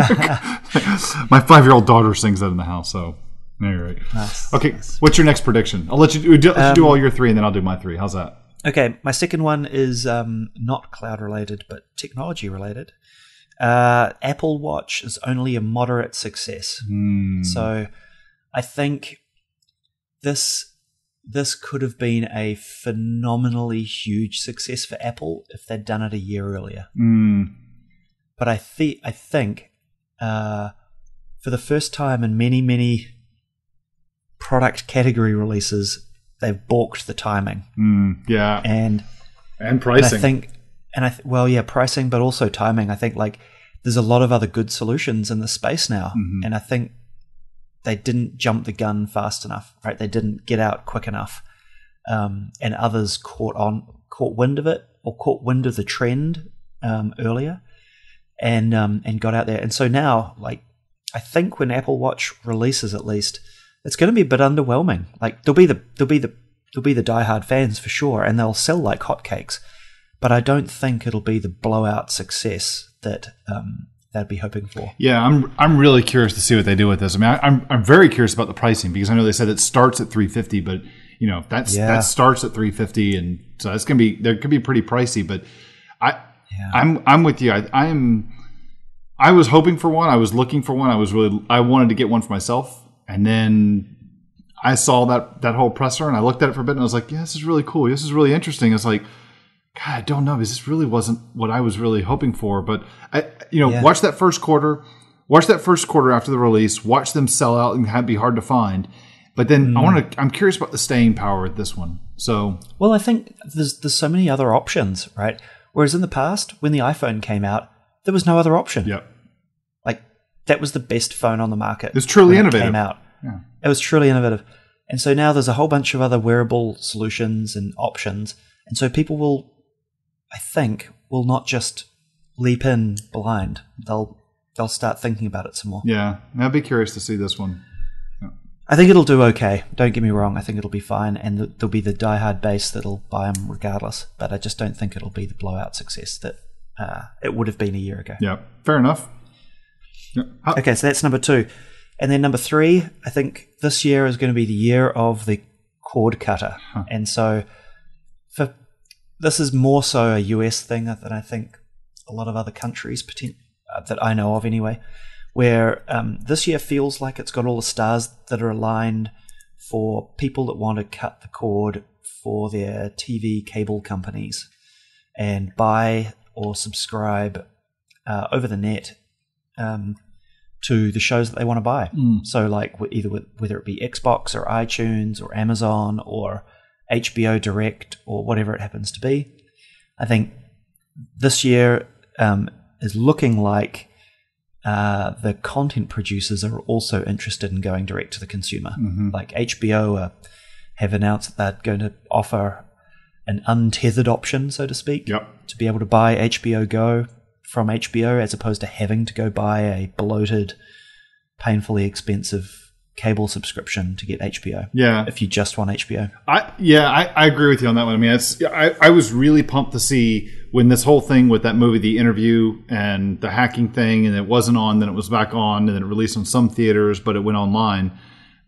my five year old daughter sings that in the house. So anyway, Nice, okay. nice. What's your next prediction? I'll let you do, let Um, do all your three, and then I'll do my three. How's that? Okay, my second one is um, not cloud related, but technology related. Uh, Apple Watch is only a moderate success. Hmm. So I think this this could have been a phenomenally huge success for Apple if they'd done it a year earlier. Hmm. But I think I think uh, for the first time in many many product category releases, they've balked the timing Hmm. yeah, and. and And pricing. I think, and I th- well, yeah, pricing, but also timing. I think like there's a lot of other good solutions in the space now, Mhm. and I think they didn't jump the gun fast enough, right? They didn't get out quick enough, um, and others caught on, caught wind of it, or caught wind of the trend um, earlier, and um, and got out there. And so now, like, I think when Apple Watch releases, at least, it's going to be a bit underwhelming. Like, there'll be the there'll be the there'll be the diehard fans for sure, and they'll sell like hotcakes. But I don't think it'll be the blowout success that um, they'd be hoping for. Yeah, I'm I'm really curious to see what they do with this. I mean, I, I'm I'm very curious about the pricing because I know they said it starts at 350, but you know that's Yeah. that starts at 350, and so it's gonna be there could be pretty pricey. But I Yeah. I'm I'm with you. I I'm I was hoping for one. I was looking for one. I was really I wanted to get one for myself, and then I saw that that whole presser, and I looked at it for a bit, and I was like, yeah, this is really cool. This is really interesting. It's like. God, I don't know. This really wasn't what I was really hoping for. But I, you know, Yeah. watch that first quarter. Watch that first quarter after the release. Watch them sell out and have, be hard to find. But then I mm. want to. I'm curious about the staying power with this one. So Well, I think there's there's so many other options, right? Whereas in the past, when the iPhone came out, there was no other option. yeah, Like that was the best phone on the market. It's truly when innovative. It came out. Yeah. It was truly innovative, and so now there's a whole bunch of other wearable solutions and options, and so people will, I think, will not just leap in blind. They'll they'll start thinking about it some more. yeah. I'd be curious to see this one. I think it'll do okay. Don't get me wrong. I think it'll be fine, and th- there'll be the diehard base that'll buy them regardless. But I just don't think it'll be the blowout success that uh, it would have been a year ago. Yeah, fair enough. Yeah. How- Okay, so that's number two. And then number three, I think this year is going to be the year of the cord cutter. And so this is more so a US thing than I think a lot of other countries uh, that I know of anyway, where um, this year feels like it's got all the stars that are aligned for people that want to cut the cord for their TV cable companies and buy or subscribe uh, over the net um, to the shows that they want to buy. So, like either with, whether it be Xbox or iTunes or Amazon or HBO Direct or whatever it happens to be. I think this year um, is looking like uh, the content producers are also interested in going direct to the consumer. Like HBO uh, have announced that they're going to offer an untethered option, so to speak, Yep. to be able to buy HBO Go from HBO as opposed to having to go buy a bloated, painfully expensive cable subscription to get HBO. Yeah. If you just want HBO. I yeah, I, I agree with you on that one. I mean, it's I, I was really pumped to see when this whole thing with that movie, The Interview, and the hacking thing, and it wasn't on, then it was back on, and then it released on some theaters, but it went online.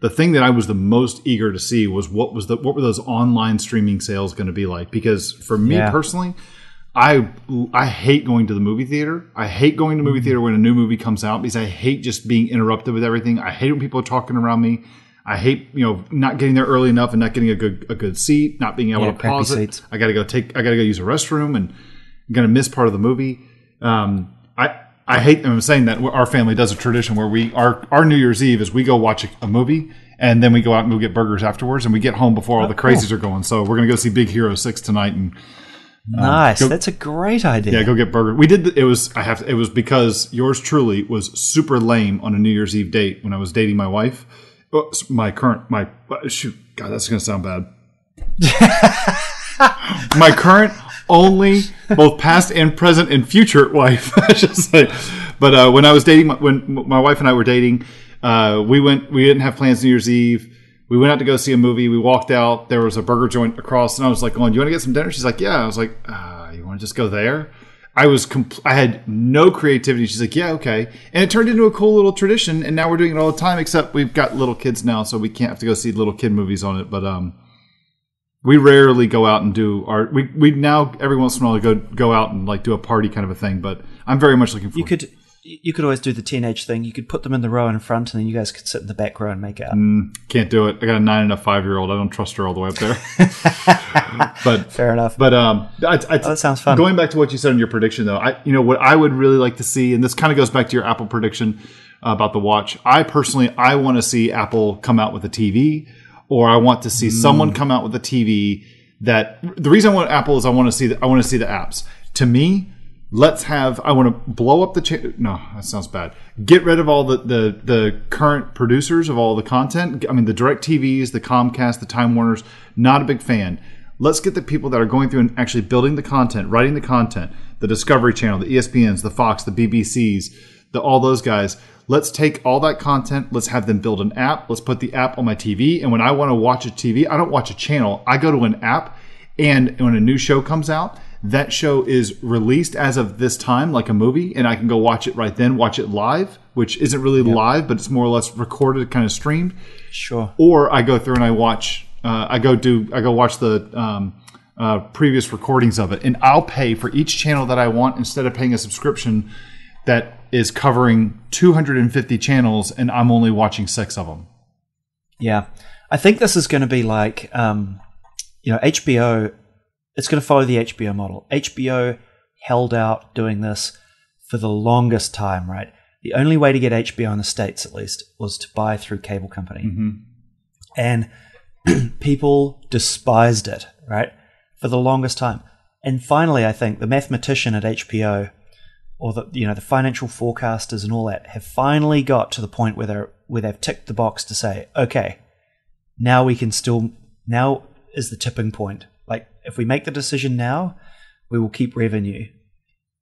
The thing that I was the most eager to see was what was the what were those online streaming sales going to be like? Because for me Yeah. personally, I I hate going to the movie theater. I hate going to movie theater when a new movie comes out because I hate just being interrupted with everything. I hate when people are talking around me. I hate you know not getting there early enough and not getting a good a good seat, not being able Yeah, to pause it. seats. I got to go take. I got to go use a restroom and I'm gonna miss part of the movie. Um, I I hate. I'm saying that our family does a tradition where we our our New Year's Eve is we go watch a, a movie and then we go out and go get burgers afterwards and we get home before all the crazies are going. So we're gonna go see Big Hero Six tonight and nice. go- That's a great idea. yeah, go get burger. We did. The, it was I have. It was because yours truly was super lame on a New Year's Eve date when I was dating my wife. My current my uh, shoot. God, that's gonna sound bad. my current only both past and present and future wife. I should say. But uh, when I was dating, my, when my wife and I were dating, uh, we went. We didn't have plans New Year's Eve. We went out to go see a movie. We walked out. There was a burger joint across, and I was like, "Going, do you want to get some dinner?" She's like, "Yeah." I was like, uh, "You want to just go there?" I was. Compl- I had no creativity. She's like, "Yeah, okay," and it turned into a cool little tradition. And now we're doing it all the time. Except we've got little kids now, so we can't have to go see little kid movies on it. But um, we rarely go out and do our. We, we now every once in a while go go out and like do a party kind of a thing. But I'm very much looking forward. You could you could always do the teenage thing. You could put them in the row in front, and then you guys could sit in the back row and make out. Can't do it. I got a nine and a five year old. I don't trust her all the way up there. but Fair enough. but um, I, I, Oh, that sounds fun. Going back to what you said in your prediction, though, I you know what I would really like to see, and this kind of goes back to your Apple prediction about the watch. I personally, I want to see Apple come out with a TV, or I want to see someone come out with a TV that. The reason I want Apple is I want to see the, I want to see the apps. To me, let's have. I want to blow up the. Cha- no, that sounds bad. Get rid of all the, the the current producers of all the content. I mean, the DirecTVs, the Comcast, the Time Warners. Not a big fan let's get the people that are going through and actually building the content, writing the content, the Discovery Channel, the ESPNs, the Fox, the BBCs, the all those guys. Let's take all that content. Let's have them build an app. Let's put the app on my TV. And when I want to watch a TV, I don't watch a channel. I go to an app, and when a new show comes out, that show is released as of this time, like a movie, and I can go watch it right then, watch it live, which isn't really live, but it's more or less recorded, kind of streamed sure. or I go through and I watch. Uh, I go do. I go watch the um, uh, previous recordings of it, and I'll pay for each channel that I want instead of paying a subscription that is covering 250 channels, and I'm only watching six of them. Yeah, I think this is going to be like, um, you know, HBO. It's going to follow the HBO model. HBO held out doing this for the longest time, right? The only way to get HBO in the states, at least, was to buy through cable company, mm-hmm. and people despised it, right, for the longest time. And finally, I think the mathematician at HBO or the you know the financial forecasters and all that have finally got to the point where they're where they've ticked the box to say, okay, now we can still now is the tipping point. If we make the decision now, we will keep revenue.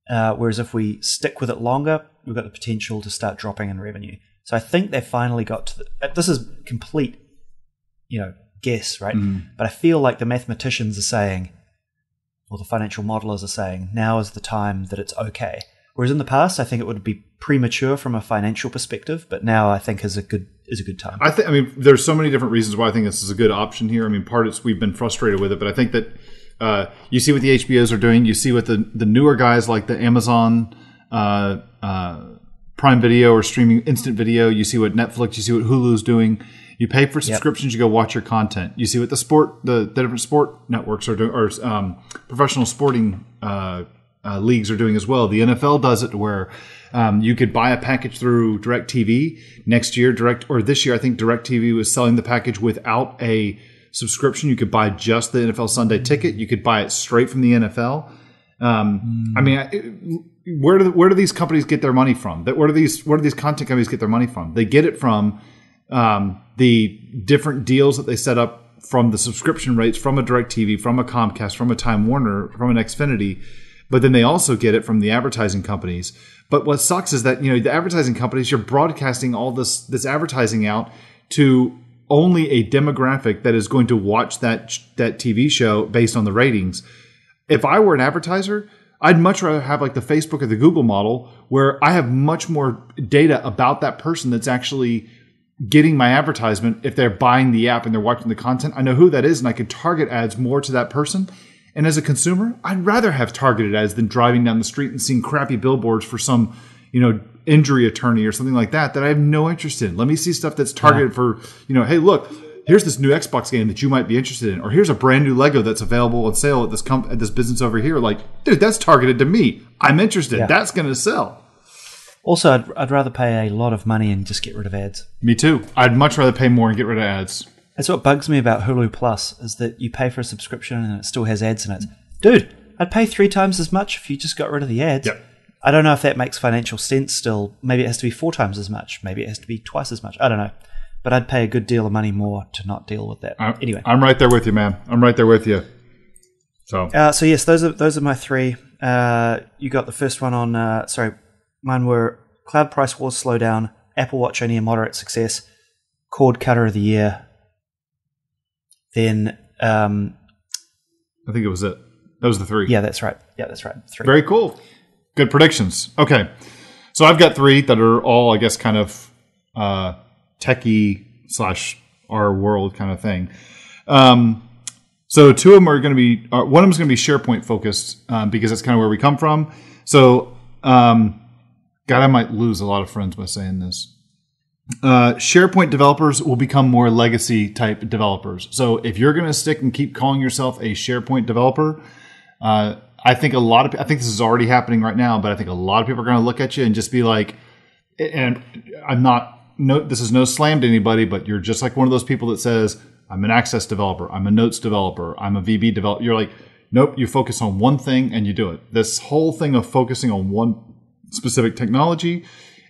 Uh, whereas if we stick with it longer, we've got the potential to start dropping in revenue. So I think they finally got to the, uh, this is complete, you know, guess, right? But I feel like the mathematicians are saying, or the financial modelers are saying, now is the time that it's okay. Whereas in the past, I think it would be premature from a financial perspective, but now I think is a good is a good time. I think. I mean, there's so many different reasons why I think this is a good option here. I mean, part is we've been frustrated with it, but I think that uh, you see what the HBOs are doing. You see what the the newer guys like the Amazon. Uh, uh, Prime Video or streaming instant video. You see what Netflix, you see what Hulu's doing. You pay for subscriptions, you go watch your content. You see what the sport, the, the different sport networks are doing, or um, professional sporting uh, uh, leagues are doing as well. The NFL does it where um, you could buy a package through DirecTV next year. Direct or this year, I think DirecTV was selling the package without a subscription. You could buy just the NFL Sunday ticket. You could buy it straight from the NFL. Um, I mean, where do where do these companies get their money from? That where do these where do these content companies get their money from? They get it from um, the different deals that they set up from the subscription rates from a DirecTV, from a Comcast, from a Time Warner, from an Xfinity, but then they also get it from the advertising companies. But what sucks is that you know the advertising companies you're broadcasting all this this advertising out to only a demographic that is going to watch that that TV show based on the ratings. If I were an advertiser, I'd much rather have like the Facebook or the Google model where I have much more data about that person that's actually getting my advertisement if they're buying the app and they're watching the content. I know who that is and I can target ads more to that person. And as a consumer, I'd rather have targeted ads than driving down the street and seeing crappy billboards for some, you know, injury attorney or something like that that I have no interest in. Let me see stuff that's targeted for, you know, hey, look, here's this new Xbox game that you might be interested in, or here's a brand new Lego that's available on sale at this comp- at this business over here. Like, dude, that's targeted to me. I'm interested. Yeah. That's going to sell. Also, I'd, I'd rather pay a lot of money and just get rid of ads. Me too. I'd much rather pay more and get rid of ads. That's what bugs me about Hulu Plus is that you pay for a subscription and it still has ads in it. Dude, I'd pay three times as much if you just got rid of the ads. Yep. I don't know if that makes financial sense still. Maybe it has to be four times as much. Maybe it has to be twice as much. I don't know. But I'd pay a good deal of money more to not deal with that. I- anyway. I'm right there with you, man. I'm right there with you. So Uh, so yes, those are those are my three. Uh, you got the first one on. Uh, sorry, mine were cloud price wars slow down, Apple Watch only a moderate success, cord cutter of the year. Then, um, I think it was it. That was the three. yeah, that's right. Yeah, that's right. Three. Very cool. Good predictions. Okay. So I've got three that are all, I guess, kind of uh, techie slash our world kind of thing. Um, so two of them are going to be, uh, one of them is going to be SharePoint focused um, because that's kind of where we come from. So, um, God, I might lose a lot of friends by saying this. Uh, SharePoint developers will become more legacy type developers. So if you're going to stick and keep calling yourself a SharePoint developer, uh, I think a lot of I think this is already happening right now, but I think a lot of people are going to look at you and just be like, and I'm not no this is no slam to anybody, but you're just like one of those people that says I'm an Access developer, I'm a Notes developer, I'm a VB developer. You're like, nope, you focus on one thing and you do it. This whole thing of focusing on one specific technology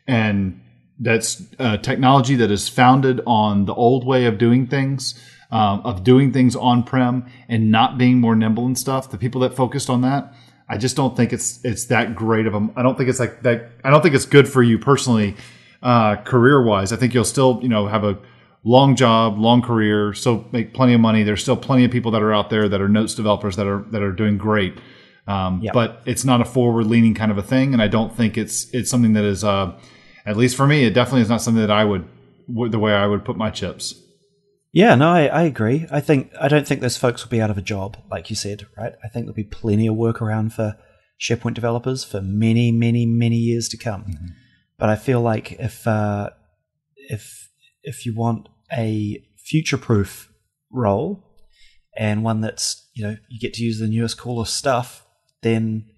and that's uh, technology that is founded on the old way of doing things, um, of doing things on prem and not being more nimble and stuff. The people that focused on that, I just don't think it's it's that great of a. I don't think it's like that. I don't think it's good for you personally, uh, career wise. I think you'll still you know have a long job, long career, still make plenty of money. There's still plenty of people that are out there that are notes developers that are that are doing great. Um. But it's not a forward leaning kind of a thing, and I don't think it's it's something that is. Uh, at least for me, it definitely is not something that I would, the way I would put my chips. Yeah, no, I, I agree. I think I don't think those folks will be out of a job, like you said, right? I think there'll be plenty of work around for SharePoint developers for many, many, many years to come. But I feel like if uh, if if you want a future-proof role and one that's you know you get to use the newest, coolest stuff, then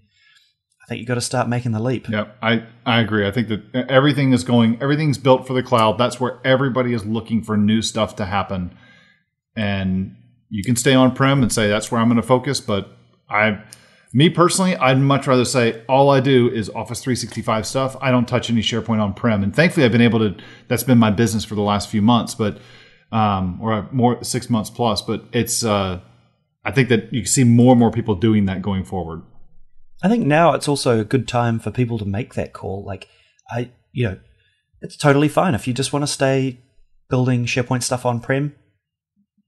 I think you got to start making the leap. Yeah, I, I agree. I think that everything is going, everything's built for the cloud. That's where everybody is looking for new stuff to happen. And you can stay on prem and say that's where I'm going to focus. But I, me personally, I'd much rather say all I do is Office 365 stuff. I don't touch any SharePoint on prem. And thankfully, I've been able to. That's been my business for the last few months, but um, or more six months plus. But it's. Uh, I think that you can see more and more people doing that going forward. I think now it's also a good time for people to make that call. Like, I, you know, it's totally fine if you just want to stay building SharePoint stuff on prem.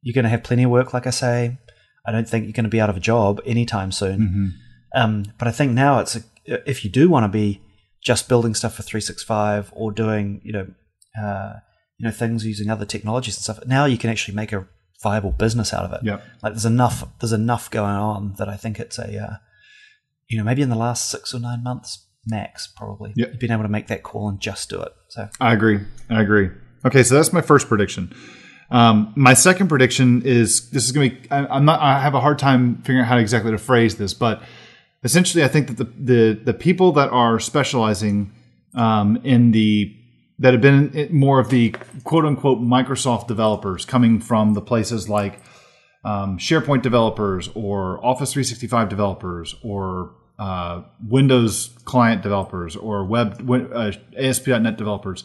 You're going to have plenty of work, like I say. I don't think you're going to be out of a job anytime soon. Um, but I think now it's a, if you do want to be just building stuff for 365 or doing, you know, uh, you know, things using other technologies and stuff. Now you can actually make a viable business out of it. Yep. Like there's enough, there's enough going on that I think it's a, uh, you know, maybe in the last six or nine months max, probably Yep. you've been able to make that call and just do it. So I agree. I agree. Okay, so that's my first prediction. Um, my second prediction is this is going to be. I, I'm not. I have a hard time figuring out how exactly to phrase this, but essentially, I think that the the, the people that are specializing um, in the that have been more of the quote unquote Microsoft developers coming from the places like um, SharePoint developers or Office 365 developers or uh, Windows client developers or web uh, ASP.NET developers.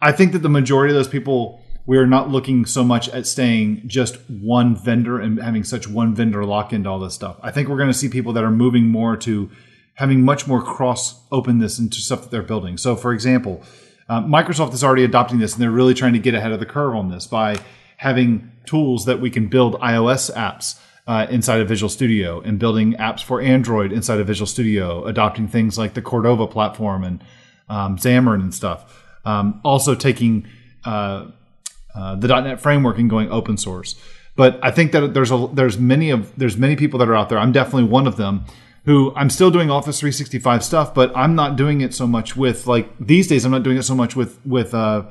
I think that the majority of those people we are not looking so much at staying just one vendor and having such one vendor lock into all this stuff. I think we're going to see people that are moving more to having much more cross openness into stuff that they're building. So, for example, uh, Microsoft is already adopting this, and they're really trying to get ahead of the curve on this by having tools that we can build iOS apps uh, inside of Visual Studio and building apps for Android inside of Visual Studio, adopting things like the Cordova platform and um, Xamarin and stuff. Um, also taking uh, uh, the .NET framework and going open source. But I think that there's a there's many of there's many people that are out there. I'm definitely one of them who I'm still doing Office 365 stuff, but I'm not doing it so much with like these days. I'm not doing it so much with with uh,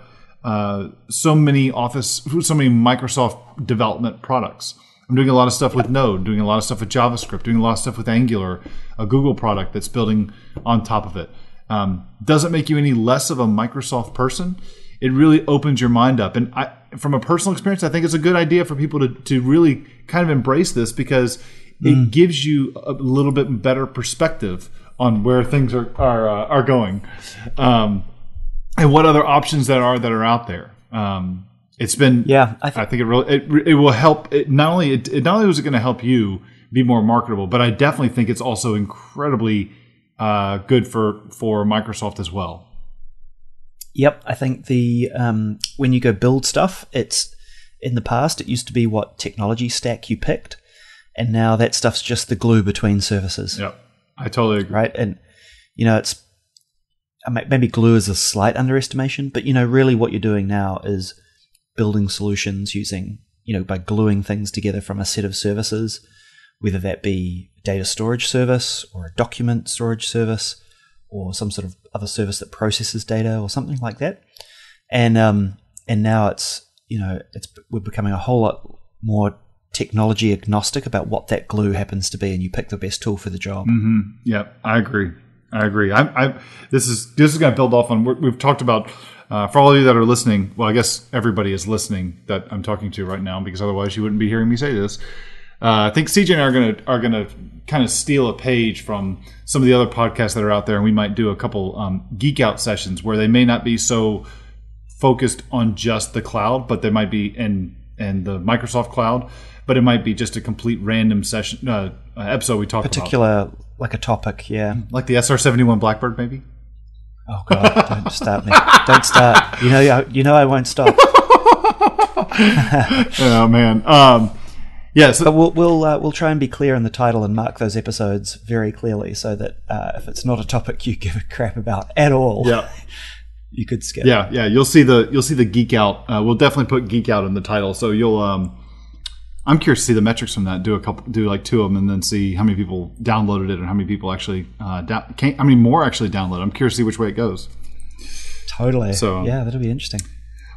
uh, so many Office, so many Microsoft development products. I'm doing a lot of stuff with Node, doing a lot of stuff with JavaScript, doing a lot of stuff with Angular, a Google product that's building on top of it. Um, doesn't make you any less of a Microsoft person it really opens your mind up. And I, from a personal experience, I think it's a good idea for people to, to really kind of embrace this because it mm. gives you a little bit better perspective on where things are are, uh, are going, um, and what other options that are that are out there. Um, it's been yeah. I, th- I think it really it, it will help. It not only it, it not only was it going to help you be more marketable, but I definitely think it's also incredibly uh, good for for Microsoft as well. Yep, I think the um, when you go build stuff, it's in the past it used to be what technology stack you picked, and now that stuff's just the glue between services. Yep, I totally agree. Right, and you know it's maybe glue is a slight underestimation, but you know really what you're doing now is building solutions using you know by gluing things together from a set of services, whether that be data storage service or a document storage service or some sort of other service that processes data or something like that. And um, and now it's you know it's we're becoming a whole lot more technology agnostic about what that glue happens to be, and you pick the best tool for the job. Mm-hmm. Yeah, I agree. I agree. I, I this is this is going to build off on what we've talked about. Uh, for all of you that are listening, well, I guess everybody is listening that I'm talking to right now because otherwise you wouldn't be hearing me say this. Uh, I think CJ and I are going to are going to kind of steal a page from some of the other podcasts that are out there, and we might do a couple um, geek out sessions where they may not be so focused on just the cloud, but they might be in and the Microsoft cloud, but it might be just a complete random session uh, episode we talk particular about. like a topic, yeah, like the SR seventy one Blackbird, maybe. Oh God! Don't start me! Don't start. You know, you know, I won't stop. oh man. Um, yeah, so but we'll we'll uh, we'll try and be clear in the title and mark those episodes very clearly, so that uh, if it's not a topic you give a crap about at all, yeah, you could skip. Yeah, yeah, you'll see the you'll see the geek out. Uh, we'll definitely put geek out in the title, so you'll. Um, I'm curious to see the metrics from that. Do a couple, do like two of them, and then see how many people downloaded it and how many people actually uh, can't, how many more actually download. It. I'm curious to see which way it goes. Totally. So yeah, that'll be interesting.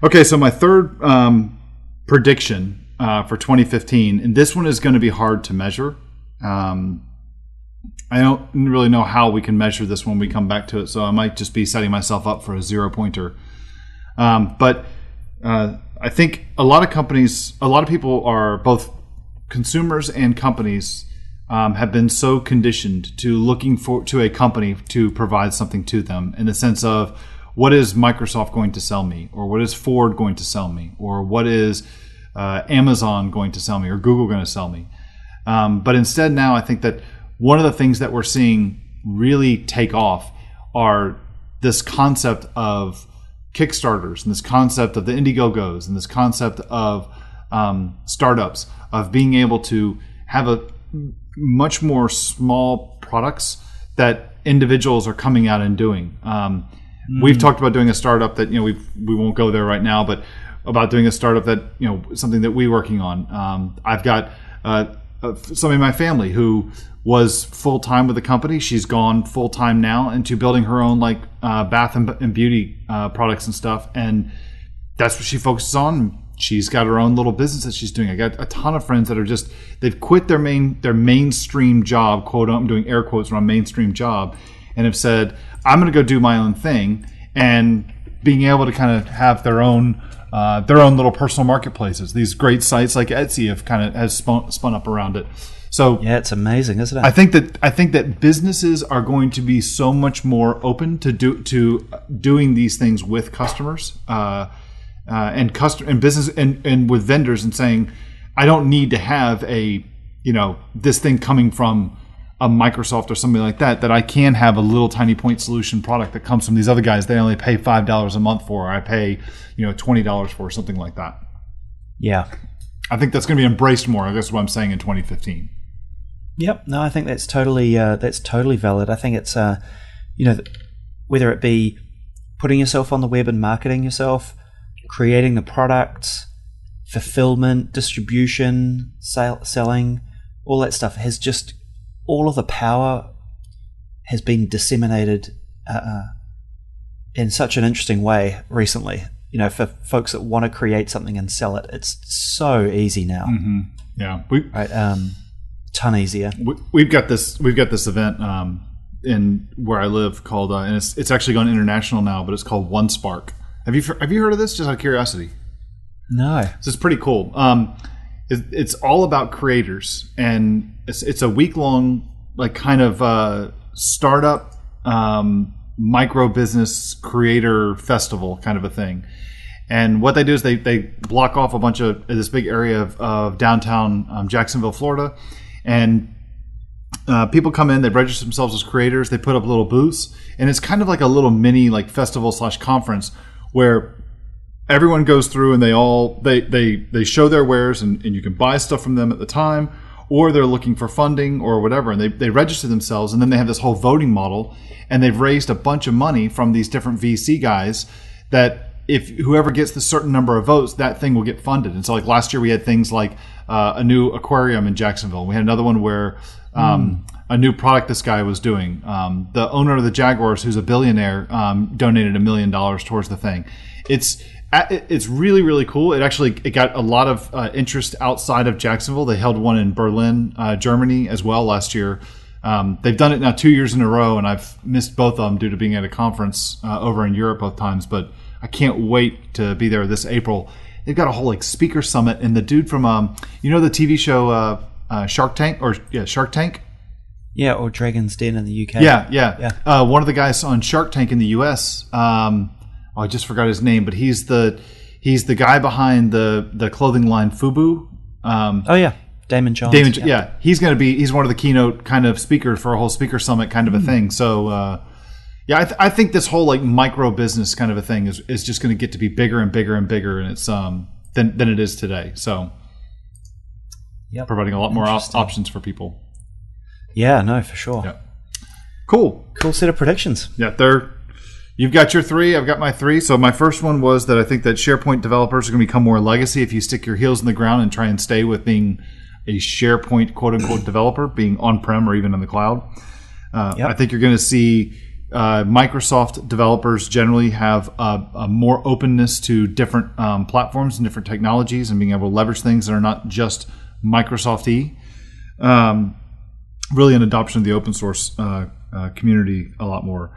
Okay, so my third um, prediction uh, for 2015, and this one is going to be hard to measure. Um, I don't really know how we can measure this when we come back to it, so I might just be setting myself up for a zero pointer. Um, but uh, I think a lot of companies, a lot of people are both consumers and companies um, have been so conditioned to looking for to a company to provide something to them in the sense of what is Microsoft going to sell me, or what is Ford going to sell me, or what is uh, Amazon going to sell me? Or Google going to sell me. Um, but instead, now I think that one of the things that we're seeing really take off are this concept of Kickstarters and this concept of the Indiegogos and this concept of um, startups of being able to have a much more small products that individuals are coming out and doing. Um, mm. We've talked about doing a startup that you know we we won't go there right now, but about doing a startup that you know something that we're working on. Um, I've got uh, uh, somebody in my family who was full time with the company. She's gone full time now into building her own like uh, bath and, and beauty uh, products and stuff, and that's what she focuses on. She's got her own little business that she's doing. I got a ton of friends that are just they've quit their main their mainstream job. Quote I'm doing air quotes around mainstream job, and have said I'm going to go do my own thing and being able to kind of have their own uh, their own little personal marketplaces. These great sites like Etsy have kind of has spun, spun up around it. So Yeah, it's amazing, isn't it? I think that I think that businesses are going to be so much more open to do to doing these things with customers uh, uh, and customer and business and, and with vendors and saying, I don't need to have a you know this thing coming from a Microsoft or something like that. That I can have a little tiny point solution product that comes from these other guys. They only pay five dollars a month for. Or I pay you know twenty dollars for something like that. yeah. I think that's going to be embraced more. I guess what I'm saying in 2015. Yep. No, I think that's totally uh, that's totally valid. I think it's uh, you know, whether it be putting yourself on the web and marketing yourself, creating the products, fulfillment, distribution, sale, selling, all that stuff has just all of the power has been disseminated uh, uh, in such an interesting way recently. You know, for folks that want to create something and sell it, it's so easy now, Yeah, we right? Um, ton easier. we- we've got this we've got this event um, in where I live called uh, and it's it's actually gone international now, but it's called One Spark. Have you have you heard of this? Just out of curiosity, No. this is pretty cool. Um, it, it's all about creators, and it's it's a week long like kind of uh, startup um, micro business creator festival kind of a thing. And what they do is they, they block off a bunch of this big area of, of downtown um, Jacksonville, Florida, and uh, people come in, they register themselves as creators, they put up little booths, and it's kind of like a little mini like festival slash conference where everyone goes through and they all they they they show their wares and, and you can buy stuff from them at the time or they're looking for funding or whatever and they, they register themselves and then they have this whole voting model and they've raised a bunch of money from these different vc guys that if whoever gets the certain number of votes that thing will get funded. And so like last year we had things like uh, a new aquarium in jacksonville we had another one where um, a new product this guy was doing. Um, the owner of the Jaguars, who's a billionaire, um, donated a million dollars towards the thing. It's it's really really cool. It actually it got a lot of uh, interest outside of Jacksonville. They held one in Berlin, uh, Germany, as well last year. Um, they've done it now two years in a row, and I've missed both of them due to being at a conference uh, over in Europe both times. But I can't wait to be there this April. They've got a whole like speaker summit, and the dude from um, you know the TV show uh, uh, Shark Tank or yeah Shark Tank. Yeah, or Dragon's Den in the UK. Yeah, yeah. Yeah. Uh, one of the guys on Shark Tank in the U.S. Um, oh, I just forgot his name, but he's the he's the guy behind the the clothing line Fubu. Um, Oh yeah, Daymond Johns. Daymond, yeah. he's going to be he's one of the keynote kind of speakers for a whole speaker summit kind of a thing. So. Uh, yeah, I, th- I think this whole like micro business kind of a thing is, is just going to get to be bigger and bigger and bigger, and it's um than than it is today. So, yeah, providing a lot more op- options for people. Yeah, no, for sure. Yeah. Cool. Cool set of predictions. Yeah, they're. You've got your three. I've got my three. So my first one was that I think that SharePoint developers are going to become more legacy if you stick your heels in the ground and try and stay with being a SharePoint quote unquote developer, being on prem or even in the cloud. Uh, Yep. I think you're going to see uh, Microsoft developers generally have a, a more openness to different um, platforms and different technologies and being able to leverage things that are not just Microsoft E. Um, really an adoption of the open source uh, uh, community a lot more.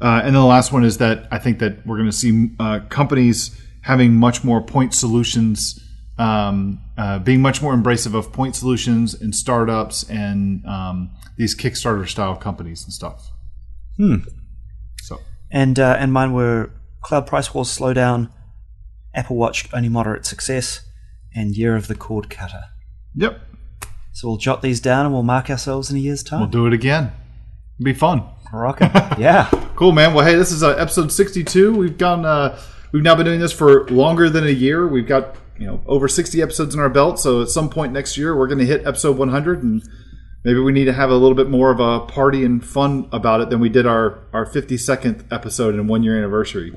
Uh, and then the last one is that I think that we're going to see uh, companies having much more point solutions, um, uh, being much more embracive of point solutions and startups and um, these Kickstarter style companies and stuff. Hmm. And uh, and mine were cloud price wars slow down, Apple Watch only moderate success, and year of the cord cutter. yep, So we'll jot these down and we'll mark ourselves in a year's time. we'll do it again. It'll be fun. Rockin'. yeah. Cool, man. Well, hey, this is uh, episode 62. We've gone. Uh, we've now been doing this for longer than a year. We've got you know over 60 episodes in our belt. So at some point next year, we're going to hit episode 100, and maybe we need to have a little bit more of a party and fun about it than we did our our 52nd episode and one year anniversary.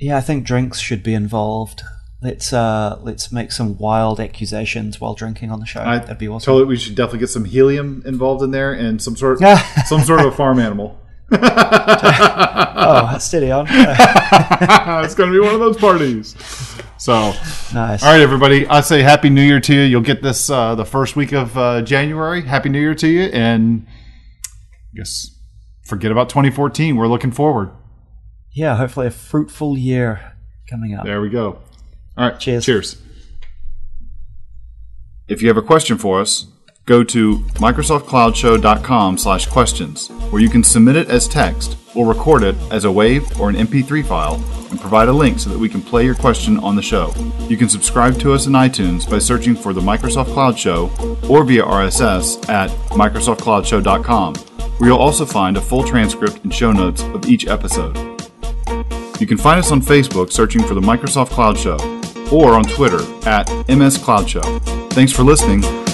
Yeah, I think drinks should be involved. Let's uh let's make some wild accusations while drinking on the show. I That'd be awesome. Totally, we should definitely get some helium involved in there and some sort Yeah. some sort of a farm animal. oh, steady on. it's going to be one of those parties. So. nice. All right, everybody. I say Happy New Year to you. You'll get this uh, the first week of uh, January. Happy New Year to you, and I guess forget about 2014. We're looking forward. Yeah, hopefully a fruitful year coming up. There we go. All right. Cheers. Cheers. If you have a question for us, go to microsoftcloudshow.com slash questions, where you can submit it as text or record it as a WAV or an MP3 file and provide a link so that we can play your question on the show. You can subscribe to us in iTunes by searching for the Microsoft Cloud Show or via RSS at microsoftcloudshow.com, where you'll also find a full transcript and show notes of each episode. You can find us on Facebook searching for the Microsoft Cloud Show or on Twitter at MS Cloud Show. Thanks for listening.